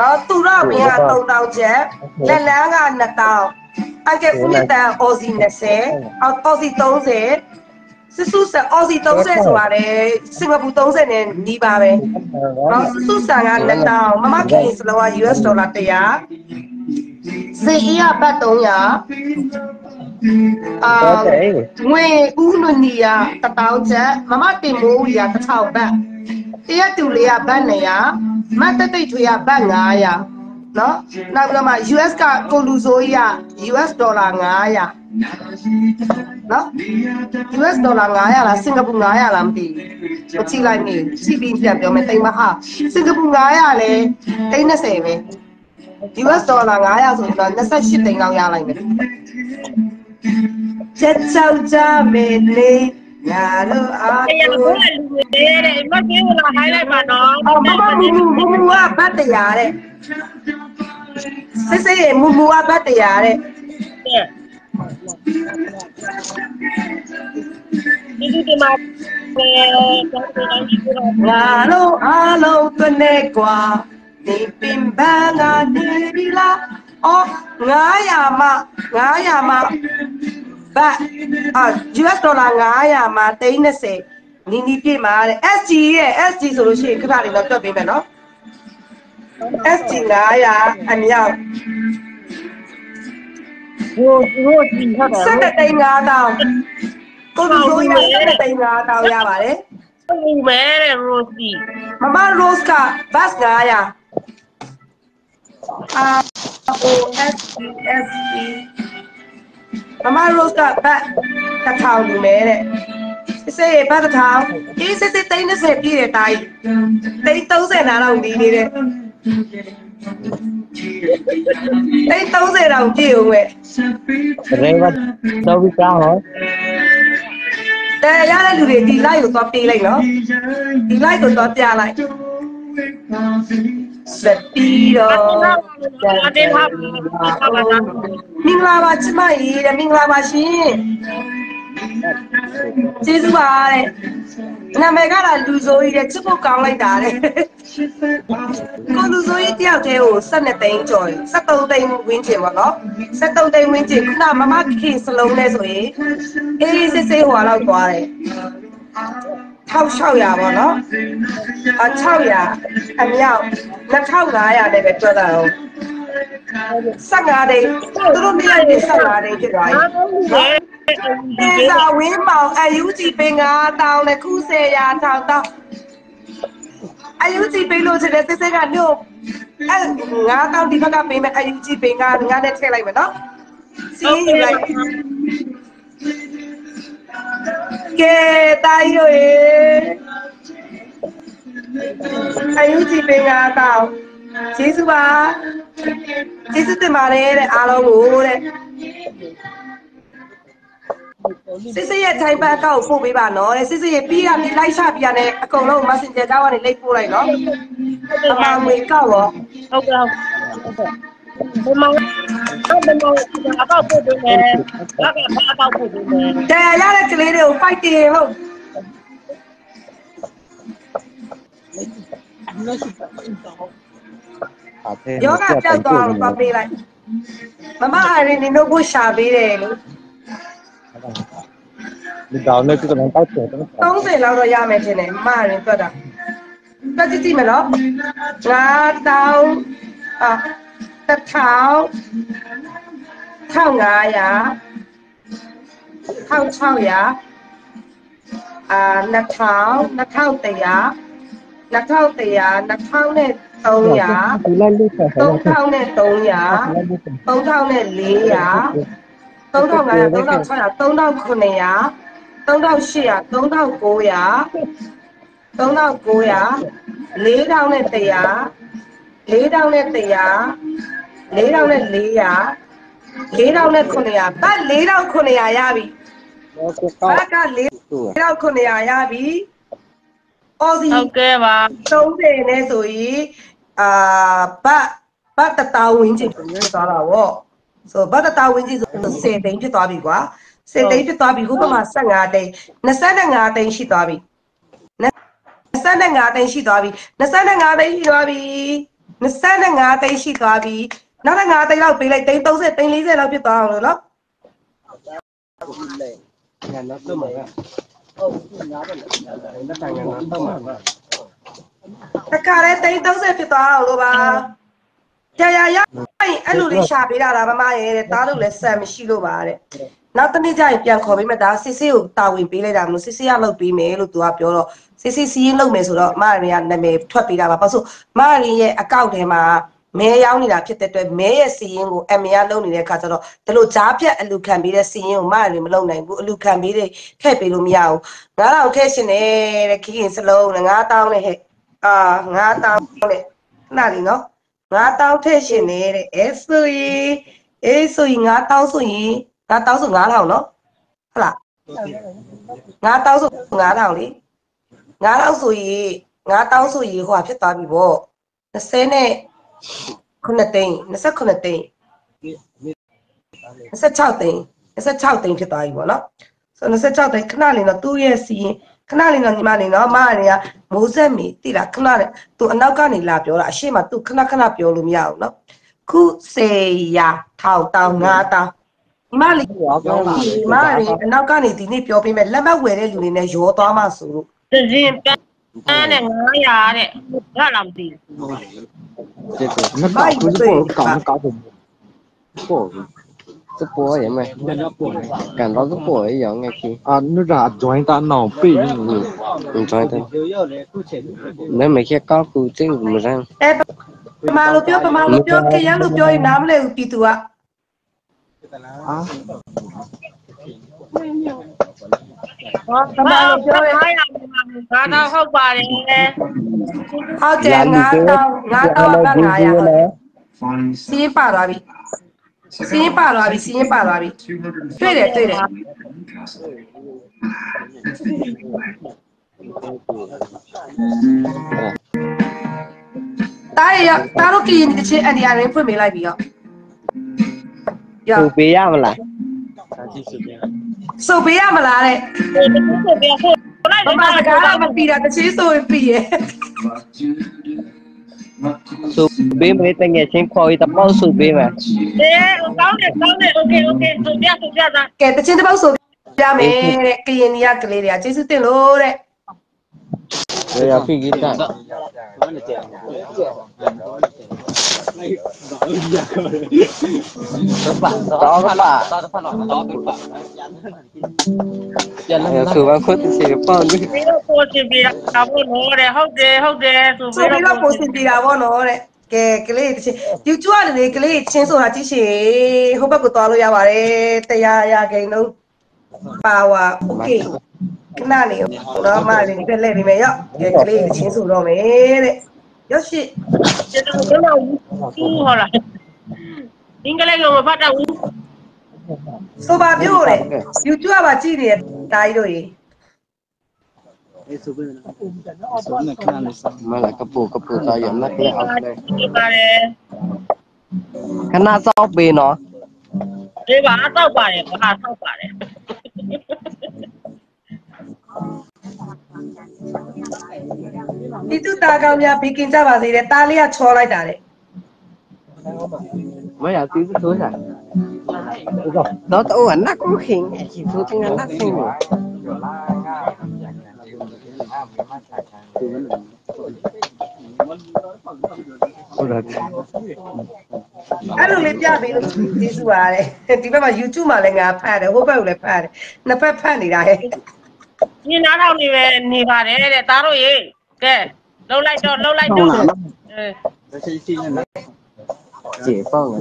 D: နော်သူရဝင်းက3000ချက်လက်လန်းက2000 အကဲဦးတန်အော်စီ20အော်အော်စီ30စစုဆန်အော်စီ30ဆိုပါတယ်စင်ကာပူ30နဲ့နီးပါပဲနော်စစုဆန်က2000မမခင်စလောက US ဒေါ်လာ100စေအီးကဘတ်300အာငွေဦးနွနီယာ1000ချက်မမတင်မိုးရီက1000ဘတ်တရက်တူလေးကဘတ်200မတ်တက်တိတ်ထွေကဘတ်900 နော်နောက်ပြီးတော့မှ US ကကိုလူဆိုးကြီးက US ဒေါ်လာ900နော် US ဒေါ်လာ900လားစင်ကာပူ900လားမသိဘူးမကြည့်လိုက်နေကြည့်ပြီးပြန်ပြောမယ်တိမ်မဟာစင်ကာပူ900လဲတိမ်20ပဲ US ဒေါ်လာ900ဆိုတော့28တိမ်လောက်ရလိုက်မယ်ချက်ချောက်ကြမယ်လေ ငါတို့အား
E: တရားကိုလည်းလူတွေတဲ့မပြေဘူးလား highlight ပါနော်
D: အော်မမမူမူမူမူကဘတ်တရားတဲ့စစ်စစ်ရမူမူကဘတ်တရားတဲ့
E: ဒီဒီဒီမှာအဲတော့တော့ဒီကတော့
D: ငါတို့အားလုံးသွနဲ့ကွာနေပင်ပန်းကနေပြီလားအော်900မှ900မှ ဘတ်အာ US ဒေါ်လာ900မှ330နီနီပြည့်မှာတဲ့ SG ရဲ့ SG ဆိုလို့ရှိရင်ခဏလေးတော့တွက်ပေးမယ်နော် SG 900အမြောက်
E: ဟိုဟိုဒီဟုတ်တယ်
D: ဆက်တဲ့တိန်9000ကိုလူတို့ရဆက်တဲ့တိန်9000ရပါတယ်
E: လူမဲတဲ့ Rosie
D: မမ Rose က bus 900 R O S E S E မမ Rose က bus 1000လူမဲတဲ့စစ်စစ်ရေဘတ်1000ဒီစစ်စစ်တိန်30ပြည့်တဲ့တိုင်းတိန်30နာတော့ဒီနေတဲ့တိန်30တောင်ပြည့်ဦးမဲ့
G: တရေဘတော့ပြာဟော
D: တဲရတဲ့လူတွေဒီ live ကိုသွားပေးလိုက်နော်ဒီ live ကိုသွားပြလိုက် စပီရော
E: အတင်းထားပြီးပါပါလား
D: မင်္ဂလာပါချစ်မကြီးတဲ့မင်္ဂလာပါရှင်ကျေးဇူးပါတဲ့နာမည်ကတော့လူဆိုကြီးတဲ့ချစ်ဖို့ကောင်းလိုက်တာတဲ့ကိုလူဆိုကြီးတယောက်တည်းကို12သိန်းကျော်73သိန်းဝင်းကျင်ပါတော့73သိန်းဝင်းကျင်ခုနမမခင်စလုံးလဲဆိုရင်အေးအေးဆေးဆေးဟိုလောက်သွားတယ် 1600ပေါ့နော်အ600အမြောက်2500နဲ့ပဲတွက်တာတော့15သိန်းသူတို့မြတ်နေ15သိန်းဖြစ်သွားပြီနော်တေစာဝင်းမောင်အယူကြည်ပင်9တောင်းနဲ့ခု10ရာထောင်တောင်းအယူကြည်ပင်လို့ဆိုတဲ့စစ်စစ်ကညို့အဲ9တောင်းဒီဘက်ကပေးမယ်အယူကြည်ပင်ကငါနဲ့ထည့်လိုက်မယ်နော်စီးယူလိုက် ကဲတိုင်းရွေအယူကြည်ပင်9တောင်းကျေးဇူးပါကျေးဇူးတင်ပါတယ်တဲ့အားလုံးကိုတဲ့စစ်စစ်ရဲ့ထိုင်ပန်အကောက်ကိုပို့ပေးပါနော်တဲ့စစ်စစ်ရဲ့ပြီးရပြီးလိုက်ချပြီးရတယ်အကုန်လုံး Messenger ကြောင်းကနေလိတ်ပို့လိုက်နော်အမငွေကောက်ရော
E: ဟုတ်ကဲ့ဟုတ်ကဲ့ဘယ်မှာ အဲ့ဘယ်မှာအကောက်ပို့ပေးမယ်အဲ့ဒါဘာအကောက်ပို့ပေးမယ်
D: တယ်ရတဲ့ကလေးတွေကို fight တင်ဟုတ်
G: အဖေ
D: ယောဂပြောက်သွားအောင်ပတ်ပေးလိုက်မမအရင်နေတော့ကိုရှာပေးတယ်လို့
G: ဒီကောင်နဲ့ကတော့တောက်တယ်တော့
D: 30လောက်တော့ရမယ်ထင်တယ်မအရင်တွက်တာတွက်ကြည့်ကြည့်မနော်9တောင်းအာ တစ်ထောင်1500 1600အာ2000 2100 2100 2000နဲ့300
G: ဒီလိုက်လို့ဆက်ဆက်
D: 3000နဲ့300 3000နဲ့400 3500 3600 3900 3800 3900 3900 4000နဲ့100 4000နဲ့100 4000နဲ့400 4000နဲ့900ပ တ်4900ရပြီ
G: တော့ကိုကောက်
D: ဘက်က4900ရပြီအော်ဒီ
E: ဟုတ်ကဲ့ပါ
D: 30နဲ့ဆိုရင်အာဘတ်ဘတ်တတာဝင်းကျင်ဖြစ်သွားတာဗောဆိုဘတ်တတာဝင်းကျင်ဆို10သိန်းဖြစ်သွားပြီကွာ10သိန်းဖြစ်သွားပြီခုဘက်မှာ15သိန်း25သိန်းရှိသွားပြီ25သိန်းရှိသွားပြီ25သိန်းရှိသွားပြီ25သိန်းရှိသွားပြီ နောက်တစ်5သိန်းလောက်ပေးလိုက်သိန်း30သိန်း40လောက်ဖြစ်သွားအောင်လို့နော်
G: ငါတော့မှဟုတ်ငါတော့လက်တိုင်ငါတော့မှ
D: တခါလဲသိန်း30ဖြစ်သွားအောင်လို့ပါကြာရရအဲ့အဲ့လိုလေးရှာပေးတာလားမမရဲ့တဲ့တားလို့လဲဆန်မရှိလို့ပါတဲ့နောက်တစ်နေ့ကျရင်ပြန်ခေါ်ပေးမယ်ဒါစစ်စစ်ကိုတာဝန်ပေးလိုက်တာမလို့စစ်စစ်ကလုပ်ပေးမယ်လို့သူကပြောတော့စစ်စစ်စီးရင်လုပ်မယ်ဆိုတော့မရင်းကနာမည်ထွက်ပေးတာပါဘာလို့မရင်းရဲ့အကောင့်ထဲမှာ မဲရောက်နေတာဖြစ်တဲ့အတွက်မဲရဲ့စီရင်ကိုအမေကလုပ်နေတဲ့အခါကျတော့ဒီလိုဂျားပြက်အလူခံပေးတဲ့စီရင်ကိုမရင်းမလုပ်နိုင်ဘူးအလူခံပေးတဲ့ထည့်ပေးလို့မရဘူး9000ခဲရှင်နေတဲ့ခိခင်စလုံးနဲ့9000နဲ့ဟဲ့အာ9000နဲ့ခဏလေးနော်9000ထည့်ရှင်နေတဲ့အဲဆိုရင်အေးဆိုရင်9000ဆိုရင်9000ဆို9000နော်ဟုတ်လား9000ဆို9000လေ9000ဆိုရင်9000ဆိုရင်ဟိုဟာဖြစ်သွားပြီပေါ့20နဲ့ 9သိန်း29သိန်း26သိန်း26သိန်းဖြစ်သွားပြီပေါ့နော်ဆို26သိန်းခဏလေးတော့သူ့ရဲ့စီရင်ခဏလေးတော့ညီမလေးနော်မရကမိုးဆက်မီတိလားခဏလေးသူအနောက်ကနေလာပြောတာအရှိမသူခဏခဏပြောလို့မရဘူးနော်ခုစေရာထောင်တောင်ငါတောင်ညီမလေး
G: ရောကောင်းလာ
D: ဒီမရအနောက်ကနေဒီနေ့ပြောပေးမယ်လက်မှတ်ဝယ်တဲ့လူတွေနဲ့ရောသွားမှဆိုလို့
E: သရင်ပန်းနဲ့900တဲ့ဘာလာမသိဘူး
G: chết rồi. Nó cỏ cứ bỏ cỏ nó cỏ thì bỏ giúp bỏ vậy mày càng đó giúp bỏ ấy giờ
H: ngay khi à nó ra cho ta nổ bị
G: ừ, người ta. Nếu mày khi có cứ tiếng của mình ra
D: mà lúc trước mà lúc trước cái giá lúc em đám lên bị tụa à င်နားမလဲဘူးပြည်သူက
H: 啊，
E: ဟောပမာလို့ပြောရင်900ငါတော့ဟုတ်ပါတယ်
D: ဟုတ်တယ်9000 9000က900စီးပါသွားပြီစီးရင်ပါသွားပြီစီးရင်ပါသွားပြီတွေ့တယ်တွေ့တယ်တားရတားတို့ကရင်တချင်းအန်ဒီယာရင်းဖွင့်ပေးလိုက်ပြီရောရော
G: သူပေးရမလား
D: စုပ် စုပ်ပေးရမလားတဲ့
I: စုပ်ပေးဖို့
D: ဘာမှစကားတော့မပြီးတာတချေးဆိုရင်ပြီးရဲ့
G: စုပ်ပေးမယ်တငယ်ချင်းခေါ်ရတပေါက်စုပ်ပေးမယ်
I: အဲကောင်းတယ်ကောင်းတယ် okay okay စုပ်ပြစုပ်ပြသား
D: ကဲတချေးတပေါက်စုပ်ပြမယ်တဲ့ကရင်နီယာကလေးတွေကကျေးဇူးတင်လို့တဲ့
G: ရရဖိကိတ္တ ပါတော့ပါပြန်လာဆိုပါခွတ်စီပေါ့ဒီ
I: ဒီတော့ပိုချင်ပြတာဘောလို့တဲ့ဟုတ်တယ်ဟုတ်တယ်ဆို
D: ဆိုပြီးတော့ပိုစင်ပြတာပေါ့နော်တဲ့ကဲကလေးတချင်း YouTube ကနေကလေးချင်းဆိုတာကြည့်ရှင်ဟိုဘက်ကိုသွားလို့ရပါတယ်တရားရဂိမ်းလုံးပါဝါโอเคခဏနေတော့မလေးဒီဘက်လဲနေမယ်ရော့ကဲကလေးချင်းဆိုတော့မယ်တဲ့ရော့ရှိ
I: ကျွန်တော်ဘယ်လို ဘူးဟောလားအင်္ဂလိပ်လိုမဖတ်တော့ဘူး
D: ဆိုပါပြို့တဲ့ YouTube ကပါကြည့်နေတဲ့တာကြီးတို့ရေ
G: မလာကပူကပူသားရနက်လေအောက်လေ
I: ဒီပါတယ်
G: ခဏစောက်ပေးနော်
I: ဒီပါတောက်ပါတယ်ဟာတောက်ပါတယ်
D: ဒီသူတာကောင်းများဘေးကင်းကြပါစေတဲ့တားလေးကချောလိုက်တာတဲ့
G: မရသေးဘူးဆိုစားတော့တော့နက်ကိုခင်ဒီသူတင်နက်ခင်ဟုတ်တယ်
D: အဲ့လိုလေးပြပေးလို့ကျေးဇူးပါတယ်ဒီဘက်မှာ YouTube မှာလည်းငါဖတ်တယ်ဟိုဘက်ကိုလည်းဖတ်တယ်နှစ်ဖက်ဖတ်နေတာဟဲ့
I: ညနာတော့နေပဲနေပါတယ်တဲ့သားတို့ရေကဲလှုပ်လိုက်တော့လှုပ်လိုက်တော့အဲ
G: ကျေပေါ့ငါ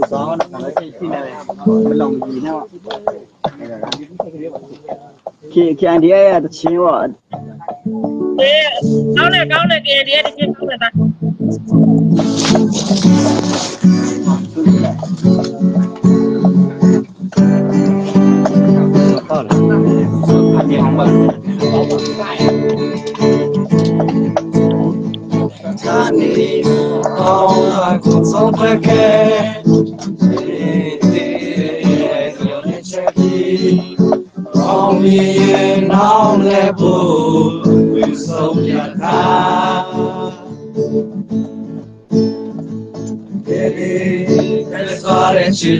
J: ခေခေအန်ဒီရဲ့တချင်းပေါ့
I: အေးကောင်းတယ်ကောင်းတယ်ကဲဒီ ဒီ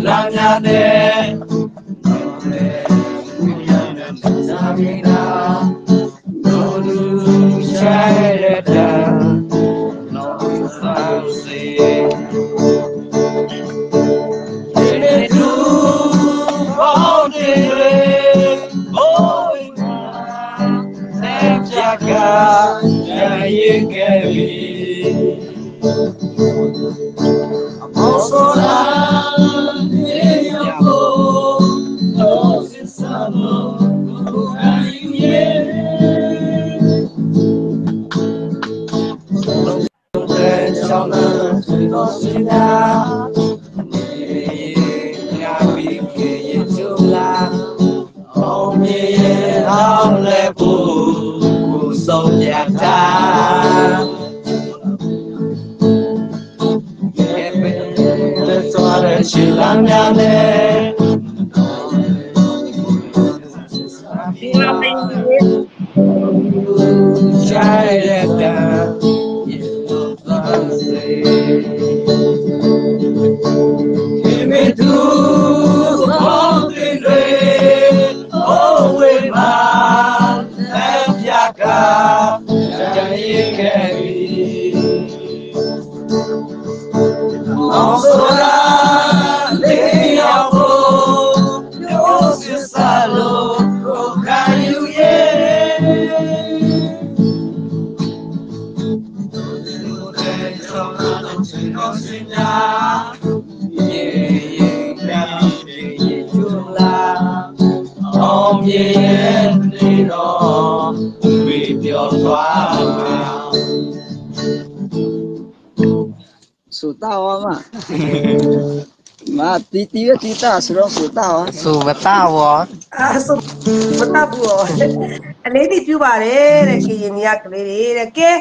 J: Sutawa ma. Ma titiyo tita surong
G: sutawa. Sutawa. Ah sutawa.
D: အလေးတိပြပါတယ်တဲ့ကရင်ကြီးကလေးတွေကဲ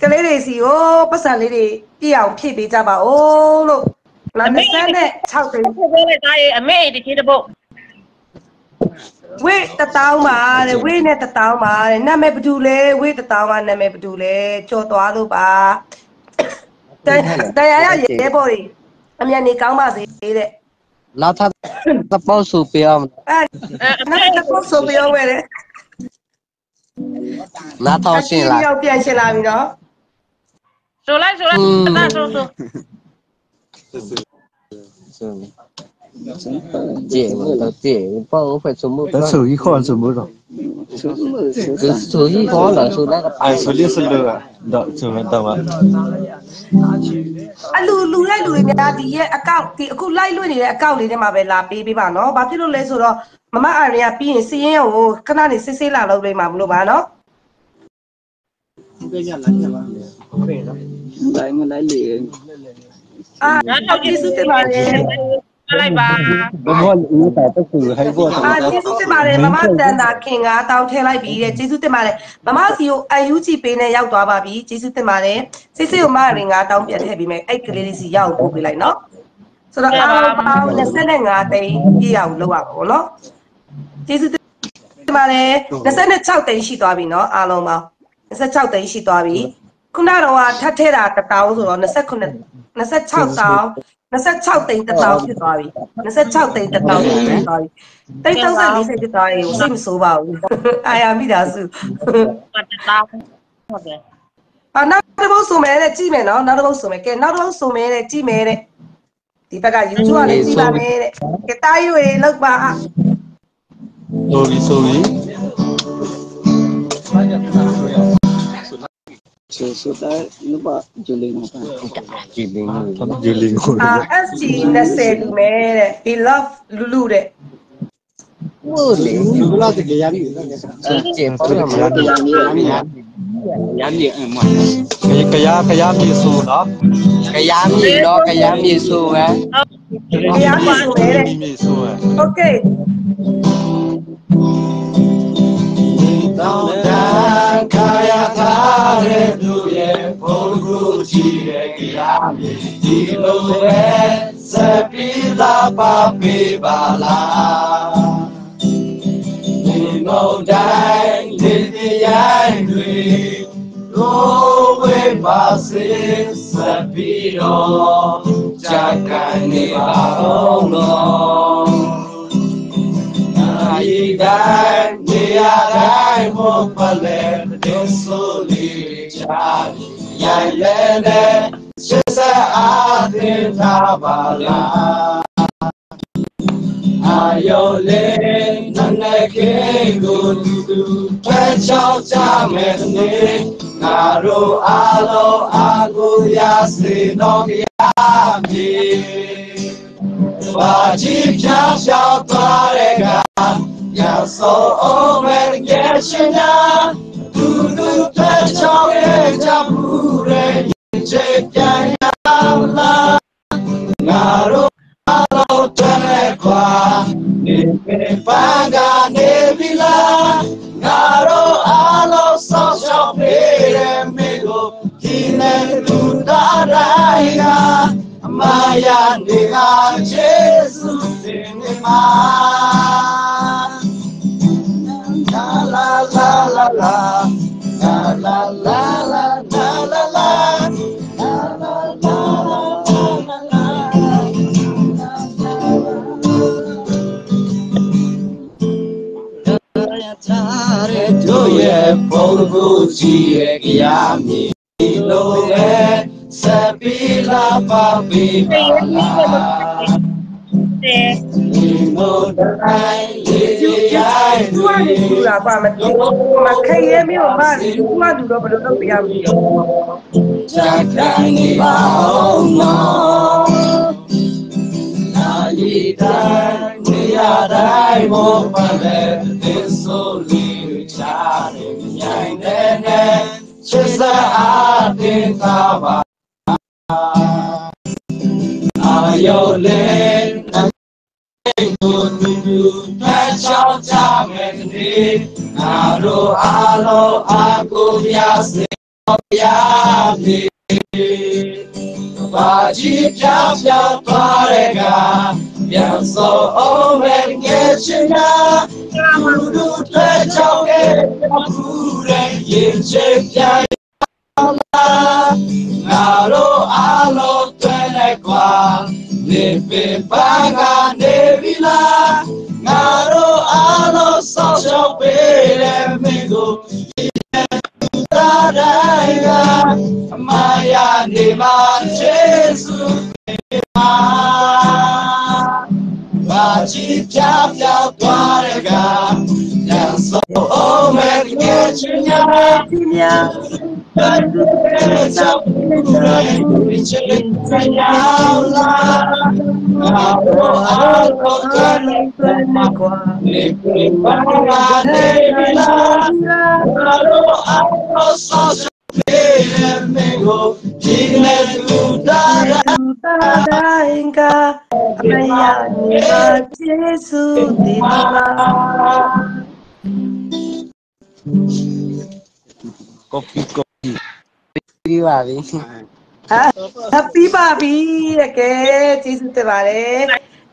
D: ကလေးတွေစီကိုပတ်စံလေးတွေပြည့်အောင်ဖြည့်ပေးကြပါဦးလို့လာမစမ်းနဲ့6သိန်း
E: ဖိုးဖိုးနဲ့သားရဲ့အမေတချေတပုတ်
D: ဝေးတတောင်းပါတဲ့ဝေးနဲ့တတောင်းပါတဲ့နာမည်ဘသူလဲဝေးတတောင်းကနာမည်ဘသူလဲကြော်သွားလို့ပါတရားရရဲပေါ်ကြီးအမြန်နေကောင်းပါစေတဲ့
G: လာသသပေါ့ဆိုပြောင်း
D: အဲနာသပေါ့ဆိုပြောင်းဝဲတဲ့
G: လာ
D: ထော
G: င်း
D: ရှင်းလာပြန်ရှင်းလာပြီနော်
E: ဆိုလိုက်ဆိုလိုက်သားဆိုဆို
G: 姐我都姐，报我会数目标，
H: 手一号怎么着？
G: 就数一号了，数那个
H: 哎，手里是六啊，到怎么到吗？
D: အလူလူလိုက်လူတွေများဒီရဲ့အကောင့်ဒီအခုလိုက်လွှင့်နေတဲ့အကောင့်လေးထဲမှာပဲလာပေးပေးပါနော်။ဘာဖြစ်လို့လဲဆိုတော့မမအာရီကပြီးရင်စီးရင်ကိုခဏနေစစ်စစ်လာလုပ်ပေးမှာမလို့ပါနော်
J: တိုင်းမလိုက်လေ
D: အာကျေးဇူးတင်ပါတယ်
E: လိုက်ပါ
H: ဘောလို့တာတက်ကူဟိုက်
D: ဘောတာကျေးဇူးတင်ပါတယ်မမတန်တာခင်ကတောင်းထဲလိုက်ပြီးတဲ့ကျေးဇူးတင်ပါတယ်မမစီကို UNG ပေးနဲ့ရောက်သွားပါပြီကျေးဇူးတင်ပါတယ်စိစိကိုမရင်ကတောင်းပြတ်ထည့်ပြီးမယ်အဲ့ကလေးလေးစီရောက်ပို့ပေးလိုက်နော်ဆိုတော့အားလုံးပေါင်း25တိန်ပြည့်အောင်လုပ်ရပါဘောနော်ကျေးဇူးတင်ပါတယ်26တိန်ရှိသွားပြီနော်အားလုံးပေါင်း26တိန်ရှိသွားပြီ ခုနကတော့ထပ်ထဲတာ1000ဆိုတော့29 26တောင်း26တိန်1000ဖြစ်သွားပြီ26တိန်1000ဖြစ်သွားပြီတိန်30 40ဖြစ်သွားရင်စိတ်မဆိုးပါဘူးအာရမိသားစု
E: သားဟုတ်တယ်
D: အာနောက်တစ်ပုတ်ဆိုမယ်တဲ့ကြည့်မယ်နော်နောက်တစ်ပုတ်ဆိုမယ်ကဲနောက်တစ်ပုတ်ဆိုမယ်တဲ့ကြည့်မယ်တဲ့ဒီဘက်က YouTube ကလည်းကြည့်ပါမယ်တဲ့ကဲတားရွေလောက်ပါ
H: sorry sorry Ah, así na se
G: mere beloved lulu de. Kaya kaya miso đó. Kaya
D: miso đó, kaya miso á. Kaya miso
H: đấy. Miso á.
D: Okay.
I: တဲ့သူရဲ့ဘုံကူကြည့်တဲ့ကြားမြေဒီလိုပဲစပီလာပါပေးပါလားဒီမုန်တိုင်းဒီတရားတွေလိုဝေးပါစေစပီတော့ကြကန်နေပါအောင်လို့ ai dai ni dai mo pale de soli cha ya le ne se sa a de ta ba la ayo le na ne ke go du du pa chao cha me ne na ro a lo a go ya se no ya mi ဘာကြည့်ဖြောင်းရှောက်သွားတဲ့ကရဆိုအောင်မဲ့ကဲရှင်နာသူသူ Maya nega Jesus nima La la la la la La la la la la la la La la la la la la တို့ရဲ့ ဘုံကိုကြည့်ရဲ့ကြားမြေလို့ပဲစပီလာပါပေပါလား
E: တဲ့
I: ဒီမို့တိုင်းလေးရိုင်း
D: သူကလူလူလာပါမတူမခဲရဲမျိုး မသူကလူတော့ဘယ်လိုလုပ်ပြရမလဲ
I: ချက်ကန်နေပါအောင်နော်နာယီတိုင်းနေရာတိုင်းမောပါလေသင်ဆိုလေးချားတယ်မြိုင်တဲ့နဲ့ချစ်စအားတင်သာပါအာယောလေးကိုလူလူဖတ်ချောင်းကြမယ်ဒီငါတို့အားလုံးအကူပြစေပြပြီဘာကြီးပြပြပါရကပြန်စောအောင်မဲ့ငယ်ချင်နာလူလူဖတ်ချောင်းရဲ့အခုရဲ့ရင်ချစ်ပြ ငါတို့အားလုံးတွေ့လိုက်ကွာနေပေပါကနေပြီလားငါတို့အားလုံးစော င့်ရှောက်ပေးတဲ့မင်းကိုတာတိုင်းကအမယာနေမှာယေရှုနေမှာဘာ ချစ်ပြပြသွားတဲ့ကရသောအောင်မဲ့ငယ်ချင်ညာညာ
D: Dainga Ayani ma Jesu Dima
G: copy copy ပြီးပါပြီ
D: Happy ပါပြီတကယ်ကျေးဇူးတင်ပါတယ်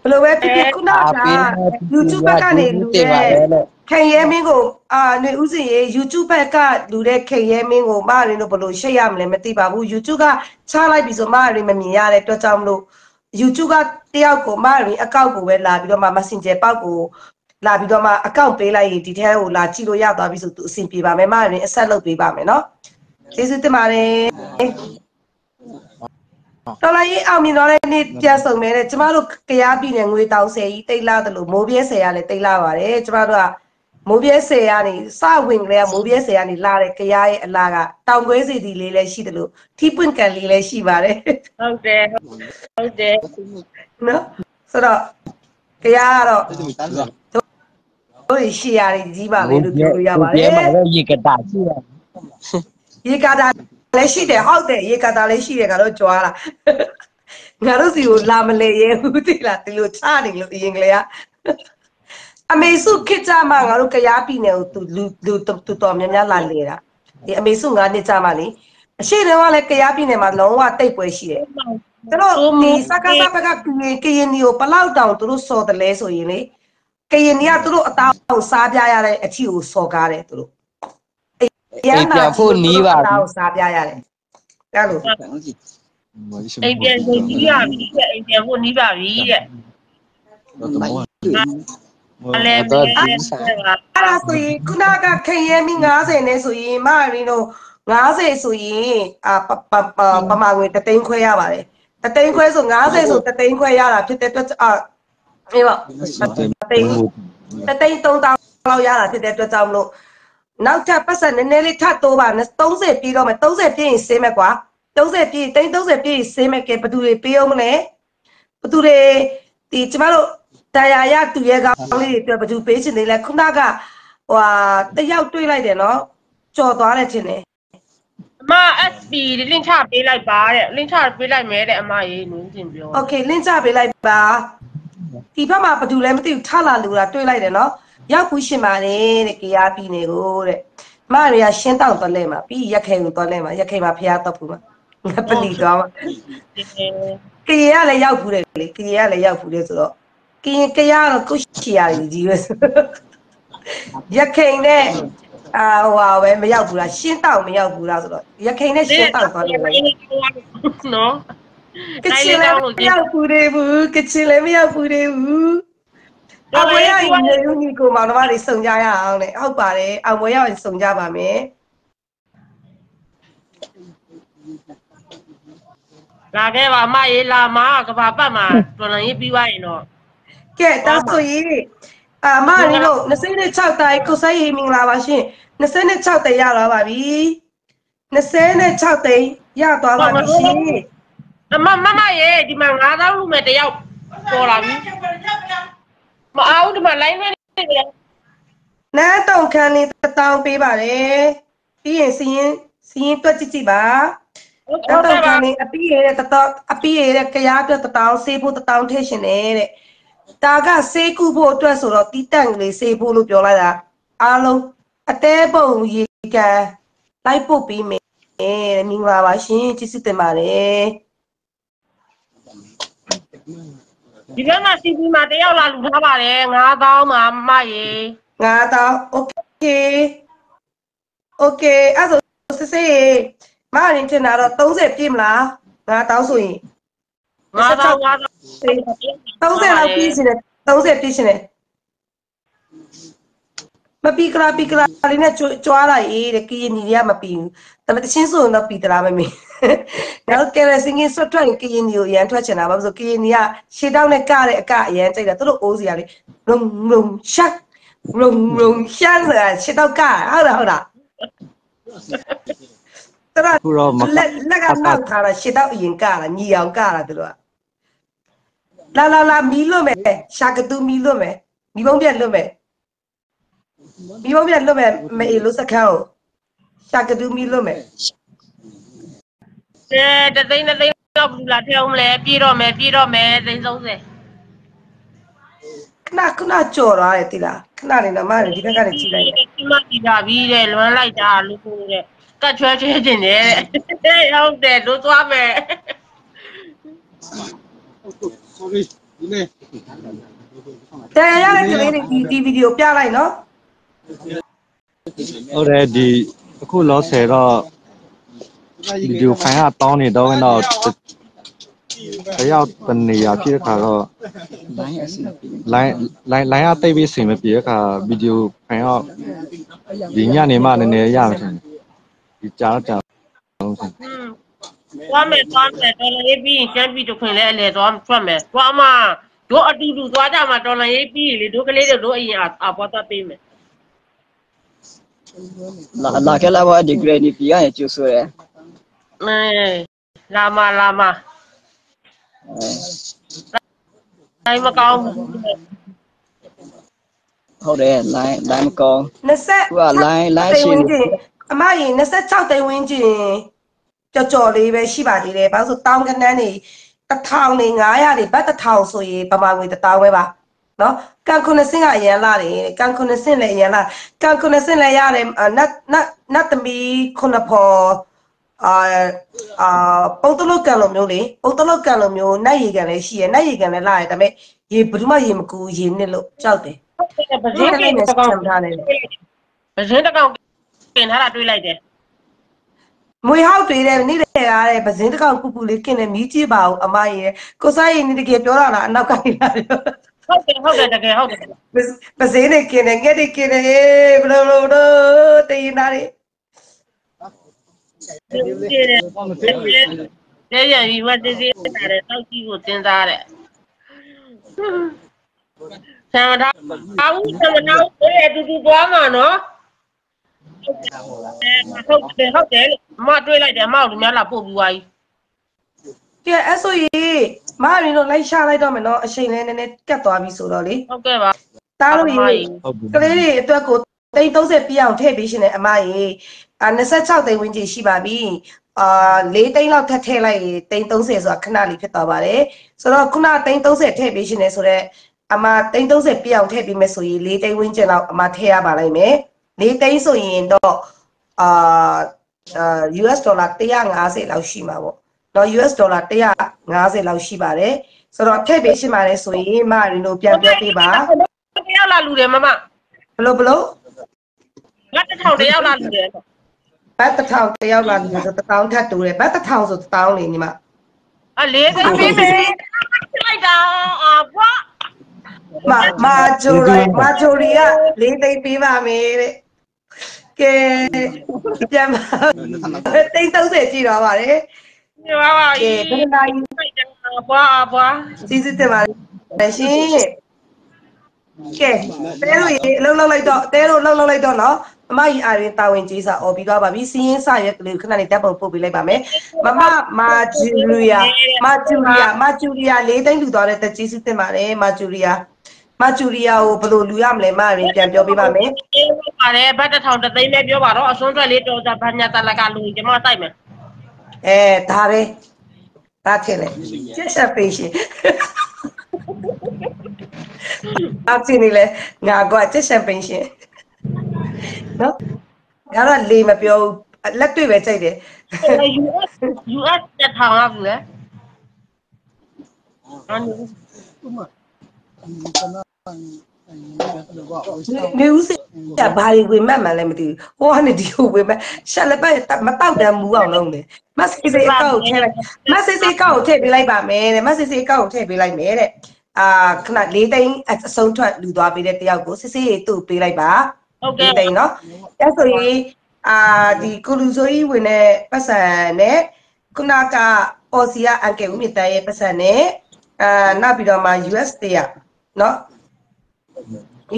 D: ဘယ်လိုပဲဖြစ်ဖြစ်ခုနက YouTube ဘက်ကနေလူ
G: တင်ပါ
D: တဲ့
G: လေလို့
D: ခင်ရဲမင်းကိုအာຫນွေဥစဉ်ရေ YouTube ဘက်ကလူတဲ့ခင်ရဲမင်းကိုမရင်းတို့ဘယ်လိုရှိတ်ရမလဲမသိပါဘူး YouTube ကချလိုက်ပြီဆိုမရင်းမမြင်ရတဲ့အတွက်ကြောင့်မလို့ YouTube ကတယောက်ကိုမရင်းအကောင့်ကိုပဲလာပြီးတော့မှ Messenger ပေါက်ကို လာပြီးတော့မှအကောင့်ပေးလိုက်ရင်ဒီထဲကိုလာကြည့်လို့ရသွားပြီဆိုသူအဆင်ပြေပါမယ်မရင်းအဆက်လုပ်ပေးပါမယ်နော်ကျေးဇူးတင်ပါတယ်တော်လိုက်ရင်အောင်မြင်တော့တဲ့နေ့ပြန်ဆောင်မယ်တဲ့ကျမတို့ကရားပြည်နယ်ငွေတောင်ဆယ်ကြီးတိတ်လာတယ်လို့မိုးပြဲဆယ်ရလည်းတိတ်လာပါတယ်ကျမတို့ကမိုးပြဲဆယ်ကနေစဝင်ကလေးကမိုးပြဲဆယ်ကနေလာတဲ့ကြရားရဲ့အလားကတောင်ကွဲစီတီလေးလည်းရှိတယ်လို့ထီးပွင့်ကန်လေးလည်းရှိပါတယ်
E: ဟုတ်တယ်ဟုတ်တယ်
D: နော်ဆိုတော့ကြရားကတော့ တို့ရှိရတယ်ကြီးပါပဲလို့ပြောလို့ရပါတ
G: ဒီ
D: ယ်
G: မှာတော့ရေကတာရှိတယ်
D: ရေကာတာလည်းရှိတယ်ဟုတ်တယ်ရေကာတာလည်းရှိတယ်ကတော့ကြွားလာငါတို့စီကိုလာမလဲရဲဘူးတိလားဒီလိုချနေလို့အရင်ကလေးကအမေစုခစ်ကြမှာငါတို့ကြရားပြည်နယ်ကိုသူလူလူတူတော်များများလာလေတာဒီအမေစုငါနှစ်ကြမှာလေအရှိတုန်းကလည်းကြရားပြည်နယ်မှာလုံးဝတိတ်ပွဲရှိတယ်သူတို့ဒီစကားစပကကရင်ကရင်နီကိုဘလောက်တောင်သူတို့စော်တယ်လဲဆိုရင်လေ ကရင်နီကသူတို့အတောင်စားပြရတဲ့အထီကိုစော်ကားတယ်သူတို့
G: အိမ်ပြန်ဖို့နီးပါပြီ
D: အတောင်စားပြရတယ်အဲ့လို
E: အိမ်ပြန်ဆိုကြီးရပြီတဲ့အိမ်ပြန်ဖို့နီးပါပြီတဲ့အလဲ
G: တော့
E: ပဲ
G: ဒီဆိုင်
D: အဲ့ဒါဆိုရင်ခုနကခင်ရဲမီ90နဲ့ဆိုရင်မရင်းတို့90ဆိုရင်အာပပပပမာငွေတသိန်းခွဲရပါတယ်တသိန်းခွဲဆို90ဆိုတသိန်းခွဲရတာဖြစ်တဲ့အတွက် အေးပေါ့တိတ်တသိန်း3000လောက်ရတာဖြစ်တဲ့အတွက်ကြောင့်မလို့နောက်ထပ်ပတ်စံနည်းနည်းလေးထပ်တိုးပါ30ပြီးတော့မယ်30ပြည့်ရင်ဆင်းမယ်ကွာ30ပြည့်တိန်း30ပြည့်ဆင်းမယ်ကဲဘသူတွေပေးအောင်မလဲဘသူတွေဒီကျမတို့တရားရသူရဲကောင်းလေးတွေအတွက်ဘသူပေးချင်သေးလဲခုနကဟွာတယောက်တွေးလိုက်တယ်နော်ကြော်သွားတယ်ထင်တယ်
E: မ SP လင့်ချပေးလိုက်ပါတဲ့လင့်ချပေးလိုက်မယ်တဲ့အမရေနင်းတင်ပြော
D: Okay လင့်ချပေးလိုက်ပါ ဒီဘက်မှာဘယ်သူလဲမသိဘူးထလာလူတာတွေးလိုက်တယ်နော်ရောက်ဘူးရှင်ပါတယ်တဲ့ကြရားပြည်နေကိုတဲ့မရရရှင်းတောင်တော်လဲမှာပြီးရက်ခဲကိုတော်လဲမှာရက်ခဲမှာဖျားတော့ဘူးမှာငါပလီသွားမှာကရင်ကလည်းရောက်ဘူးတယ်လေကရင်ကလည်းရောက်ဘူးတယ်ဆိုတော့ကရင်ကရတော့ကုရှိရတယ်ကြီးပဲဆိုရက်ခိန်နဲ့အာဟိုဟာပဲမရောက်ဘူးလားရှင်းတောင်မရောက်ဘူးလားဆိုတော့ရက်ခိန်နဲ့ရှင်းတောင်သွားတယ်
E: နော်
D: ကချင်လည်းမရောက်ဘူးလေဘူးကချင်လည်းမရောက်ဘူးလေဘူးအမွေရရင်နေဦးညီကိုမောင်နှမတွေစုံကြရအောင်လေဟုတ်ပါတယ်အမွေရရင်စုံကြပါမယ်
E: လာခဲ့ပါအမရေးလာမကဘာပတ်မှာတော်လန်ရေးပြီးသွားရင်တော့
D: ကဲဒါဆိုရင်အမလေးတို့26တိုင်ကိုစိုက်ရေးမင်္ဂလာပါရှင်26တိုင်ရတော့ပါပြီ26တိုင်ရသွားပါပြီရှင်
E: အမမမရေဒီမှာ9000လူမဲ့တယောက်ပေါ်လာပြီမအောင်ဒီမှာ line နဲ့နေတယ်
D: နန်းတုံခန်းလေးတစ်တောင်းပေးပါတယ်ပြီးရင်စီရင်စီရင်တွက်ကြည့်ကြည့်ပါတတ်တော့ခံနေအပီးရတဲ့တတော်အပီးရတဲ့ကြရားအတွက်တတောင်းဆေးဖို့တတောင်းထည့်ရှင်တယ်တဲ့ဒါကဆေးကုဖို့အတွက်ဆိုတော့တီးတန့်ကလေးဆေးဖို့လို့ပြောလိုက်တာအားလုံးအသေးပုံရေကန်လိုက်ပုတ်ပြီးမယ်တဲ့မင်္ဂလာပါရှင်ကျေးဇူးတင်ပါတယ်
E: ဒီဘက်မှာ CP မှာတယောက်လာလူထားပါတယ်9000မှာမ
D: မရေ9000 okay okay အဲ့ဆိုစစ်စစ်ရေမအရင်ထင်တာတော့30ပြည့်မလား9000ဆိုရင်
E: 9000 9000
D: 30လောက်ပြည့်ရှင်တယ်30ပြည့်ရှင်တယ်မပီကလာပီကလာလေးနဲ့ကြွားလိုက်အေးတဲ့ကီရင်ညီတွေကမပီဘူးဒါပေမဲ့တချင်းဆိုရင်တော့ပီတလားမမေး နောက်ကဲရစင်းကဆွတ်ထွက်ကရင်ညီကိုအရန်ထွက်ချင်တာဘာလို့ဆိုကရင်ညီကရှေ့တောင်းနဲ့ကတဲ့အကအရန်ကြိုက်တာသူတို့အိုးစီရလေလုံလုံရှက်လုံလုံရှက်ဆိုတာရှေ့တောက်ကဟုတ်လားဟုတ်လားတရ
K: ခုတော့မက
D: လက်လက်ကနောက်ထားတာရှေ့တောက်အရင်ကတာညီအောင်ကတာသူတို့ကလာလာလာမီးလွတ်မယ်ရှာကတူမီးလွတ်မယ်မီးပုံးပြတ်လွတ်မယ်မီးပုံးပြတ်လွတ်မယ်မအေးလို့စခန်းကိုရှာကတူမီးလွတ်မယ်
E: အဲတသိန်းတသိန်းတော့ဘူးလားထဲအောင်မလဲပြေးတော့မယ်ပြေးတော့မယ်သိန်း30
D: ခဏခဏကြော်သွားတယ်တိလားခဏနေတော့မရဒီဘက်ကနေကြည့်လိုက်တယ်
E: ဒီမှာဒီပါပြီတဲ့လွမ်းလိုက်တာလို့ကိုတဲ့ကတ်ချွဲချွဲကျင်တယ်တဲ့ဟုတ်တယ်လို့သွားမယ်
H: sorry ဒီနေ့
D: တယ်ရတဲ့ကလေးတွေဒီဒီဗီဒီယိုပြလိုက်နော်
K: ဟုတ်တယ်ဒီအခုလောဆယ်တော့ ဗီဒီယိုဖိုင်ကတောင်းနေတော့တော့တယောက်တနေရာဖြစ်တဲ့ခါတော့
J: line အစီ
K: line line line ကတိတ်ပြီးစင်မပြေတဲ့ခါဗီဒီယိုဖိုင်ကဒီညနေမှနည်းနည်းရမှာတယ်ဒီကြာတော့ကြာတော့
E: ဆက်သွားမယ်သွားမယ်ဒေါ်လာရေးပြီးရင်ကျန်းပြီတခွင်လဲအလဲသွားထွက်မယ်သွားမတို့အတူတူသွားကြမှာဒေါ်လာရေးပြီးရင်လေတို့ကလေးတို့အရင်အာပေါ်သွားပေးမယ်
J: လာလာခဲ့လာပါဒီဂရနီပီရကျိုးဆိုရဲ
E: အဲလာမလာမတိုင်းမကောင်းဘူး
J: ဟုတ်တယ် line line မကောင်း
D: 20
J: သူက line line ရှင်း
D: အမရင်26တိန်ဝင်းကျင်ကြော်ကြော်လေးပဲရှိပါသေးတယ်ဘာလို့ဆိုတောင်းကနန်းနေ1000နေ900နေဘတ်1000ဆိုရင်ပမာငွေ1000ပဲပါနော်ကန်ခုနှစ်ဆင့်ကအရန်လာတယ်ကန်ခုနှစ်ဆင့်လည်းအရန်လာကန်ခုနှစ်ဆင့်လည်းရတယ်နတ်နတ်နတ်သမီးခုနှစ်ဖော် အာအာပုံတလုတ်ကန်လိုမျိုးလေပုံတလုတ်ကန်လိုမျိုးနတ်ရေကန်လည်းရှိရနတ်ရေကန်လည်းလာတယ်ဒါပေမဲ့ရေဘယ်သူမှရေမကူရေနစ်လို့ကြောက်တယ်
E: ပဇင်းကိန်းတကောင်
D: ထားတယ်
E: ပဇင်းတကောင်กินထားတာတွေးလိုက်တယ်
D: မွေဟောက်တွေတဲ့နေ့တဲ့ကားတဲ့ပဇင်းတစ်ကောင်ပူပူလေးกินတယ်မြည်ကြည့်ပါဦးအမရေကိုစားရင်နေတကယ်ပြောတာလားအနောက်ကနေလာတယ်
E: ဟုတ်တယ်ဟုတ်တယ်တကယ်ဟုတ်တယ်
D: ပဇင်းနဲ့กินတယ်ငှက်တွေกินတယ်ဘလို့လို့တော့တည်နာတွေ
E: တဲ့ရည်ဝတ်တည်းတာတဲ့တောက်ကြီးကိုတင်စားတဲ့ဆမ်မသားအာဦးဆမ်မသားကိုအတူတူသွားမှာနော်ဟုတ်တယ်ဟုတ်တယ်မတွေးလိုက်တယ်အမောက်လူများလာပို့ပြီးသွားပြီ
D: ကဲအဲ့ဆိုရင်မရင်းတို့လိုက်ရှာလိုက်တော့မယ်နော်အချိန်လဲနည်းနည်းကတ်သွားပြီဆိုတော့လေ
E: ဟုတ်ကဲ့ပါ
D: တားလို့ရေကလေးတွေအတွက်ကိုတိန်30ပြည့်အောင်ထည့်ပေးရှင်တယ်အမရေ အာ26တိန်ဝင်းကြီးရှိပါပြီအာ၄တိန်လောက်ထပ်ထည့်လိုက်ရင်တိန်30ဆိုတာခဏလေးဖြစ်သွားပါတယ်ဆိုတော့ခုနတိန်30ထည့်ပေးရှင်တယ်ဆိုတော့အမတိန်30ပြည့်အောင်ထည့်ပေးမယ်ဆိုရင်၄တိန်ဝင်းကျင်လောက်အမထည့်ရပါလိမ့်မယ်၄တိန်ဆိုရင်တော့အာအာ US ဒေါ်လာ150လောက်ရှိမှာပေါ့တော့ US ဒေါ်လာ150လောက်ရှိပါတယ်ဆိုတော့ထည့်ပေးရှင်ပါတယ်ဆိုရင်မရင်းတို့ပြန်ပြောပေးပါ
E: တယောက်လာလူတယ်မမ
D: ဘလို့ဘလို့
E: ငါတစ်ထောင်တယောက်လာလူတယ်
D: ဘတ်တစ်ထောင်တယောက်လာလို့ဆိုတစ်တောင်းထပ်တူတယ်ဘတ်တစ်ထောင်ဆိုတစ်တောင်းလေညီမ
E: အလေးသိပေးမယ်လိုက်တာအာဘွား
D: မမာဂျိုရီမာဂျိုရီကလေးသိပ်ပေးပါမယ်တဲ့ကဲပြန်ပါတိတ်30ကြည့်တော့ပါတယ်
E: ညပါပါ
D: ကဲဘယ်နာရီ
E: လိုက်တာဘွားဘွား
D: စီစစ်တင်ပါတယ်ရှင်ကဲတဲလို့ရေအလုံးလုံးလိုက်တော့တဲလို့လုံးလုံးလိုက်တော့နော် အမကြီးအာရင်တာဝန်ကြီးစာអော်ပြီးသွားပါပြီစီးရင်စရွက်ကလေးခဏလေးတပ်ပုံပို့ပေးလိုက်ပါမယ်မမမာဂျူလီယာမာဂျူလီယာမာဂျူလီယာလေးသိန်းလူသွားတဲ့တက်ကြီးစစ်တင်ပါတယ်မာဂျူလီယာမာဂျူလီယာကိုဘယ်လိုလူရမလဲမရင်ပြန်ပြောပေးပါမယ်
E: အေးပါတယ်ဘတ်တစ်ထောင်တစ်သိန်းပဲပြောပါတော့အစွန်းထွက်လေးတော်ကြဘာညာတလကလူကျမတိုက်မယ်
D: အဲဒါပဲဒါထင်လေချက်ချက်ပေးရှင်အပ်နေလေငါကချက်ချက်ပေးရှင် နော်ငါတော့လေမပြောဘူးလက်တွေ့ပဲကြိုက်တယ်
E: US US တက်ထောင်ရဘူးလေအန်
D: နေဦးစရဘာတွေဝင်မှတ်မှလည်းမသိဘူးဟိုကနေဒီကိုဝင်မှတ်ရှာလက်ပတ်မတောက်တမ်းမူအောင်လုပ်တယ်မဆစ်စေအကောက်ကိုထည့်လိုက်မဆစ်စေအကောက်ကိုထည့်ပေးလိုက်ပါမယ်တဲ့မဆစ်စေအကောက်ကိုထည့်ပေးလိုက်မယ်တဲ့အာခဏ၄သိန်းအဆုံးထွက်လူသွားပေးတဲ့တယောက်ကိုစစ်စေးသူ့ပေးလိုက်ပါ
E: ဟုတ်
D: ၄
E: ကဲ့
D: သိန်းနော်အဲ့ဆိုရင်အာဒီကိုလူဆိုကြီးဝင်တဲ့ပတ်စံနဲ့ခုနကအော်စီယာအန်ကယ်ဦးမြင့်တန်းရဲ့ပတ်စံနဲ့အာနောက်ပြီးတော့မှ US တရနော်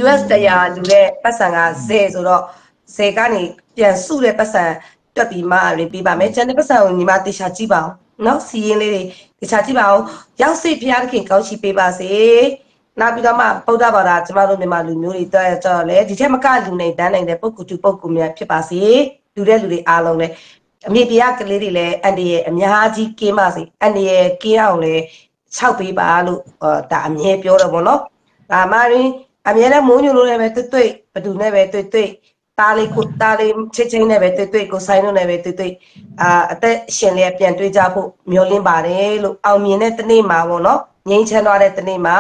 D: US တရားလူတဲ့ပတ်စံကဇဲဆိုတော့ဇဲကနေပြန်စုတဲ့ပတ်စံတွက်ပြီးမှရင်ပြပါမယ်။ကျန်တဲ့ပတ်စံကိုညီမတေချာကြည့်ပါအောင်။နော်စီရင်လေးတွေတေချာကြည့်ပါအောင်။ရောက်စိဖျားသခင်ကောင်းချီးပေးပါစေ။ နောက်ပြီးတော့မှဗုဒ္ဓဘာသာကျမတို့မြန်မာလူမျိုးတွေတော့ကြတော့လေဒီထက်မကလူနေတန်းနိုင်တဲ့ပုဂ္ဂိုလ်တူပုဂ္ဂိုလ်များဖြစ်ပါစေ။လူတဲ့လူတွေအားလုံးလည်းအမေပြားကလေးတွေလည်းအန်ဒီရဲ့အများကြီးကင်းပါစေ။အန်ဒီရဲ့ကင်းအောင်လည်း၆ပေးပါလို့ဒါအမြဲပြောတော့ဗောနော်။ဒါမှရင် အမြဲတမ်းမိုးညိုလို့လည်းပဲတွေ့တွေ့ဘသူနဲ့ပဲတွေ့တွေ့ตาလေးကိုตาလေးချစ်ချင်းနဲ့ပဲတွေ့တွေ့ကိုဆိုင်လို့နဲ့ပဲတွေ့တွေ့အာအသက်ရှင်လေးပြန်တွေ့ကြဖို့မျှော်လင့်ပါတယ်လို့အောင်မြင်တဲ့တနေ့မှာပေါ့နော်ငြိမ်းချမ်းသွားတဲ့တနေ့မှာ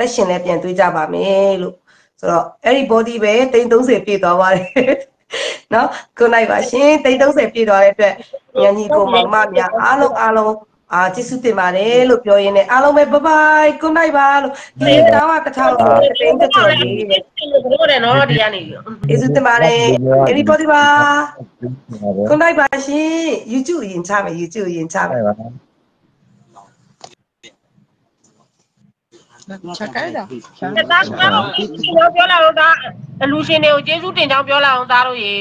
D: သက်ရှင်လေးပြန်တွေ့ကြပါမယ်လို့ဆိုတော့အဲ့ဒီ body ပဲ330ပြည့်သွားပါတယ်နော်ခုနိုင်ပါရှင်330ပြည့်သွားတဲ့အတွက်ညညီကိုမောင်မများအားလုံးအားလုံးအာကျေးဇူးတင်ပါတယ်လို့ပြောရင်းနဲ့အားလုံးပဲဘိုင်ဘိုင် good night ပါလို့ဒီတောင်းကတစ်ထောင်ဆိုတစ်သိန်းတစ်ကျော်လေး
E: လို့တယ်နော်ဒီကနေ
D: ကျေးဇူးတင်ပါတယ် everybody ပါ good night ပါရှင် YouTube ရင်ချမယ် YouTube ရင်ချမယ်
E: ချက်ကြိုက်တာချက်သားကတော့ပြောလာတော့ဒါအလူရှင်တွေကိုကျေးဇူးတင်ကြောင်းပြောလာအောင်သားတို့ရေ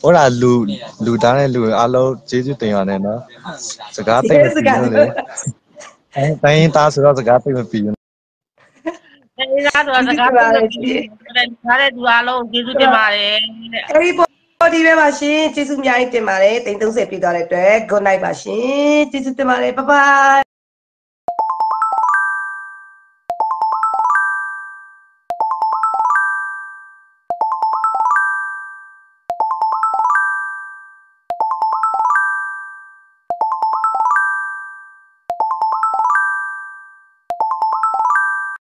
K: ဟိုလာလူလူသားနဲ့လူအားလုံးကျေးဇူးတင်ရတယ်နော်စကားသိမပြီးလို့လေအဲတိုင်းသားဆိုတော့စကားသိ မပြီးဘူး
E: အဲဒီသားတို့စကားပြောလို့ဒါတဲ့သူအားလုံးကျေးဇူးတင်ပါတယ်တဲ့
D: everybody ပဲပါရှင်ကျေးဇူးအများကြီးတင်ပါတယ်330ပြည့်သွားတဲ့အတွက် good night ပါရှင်ကျေးဇူးတင်ပါတယ် bye bye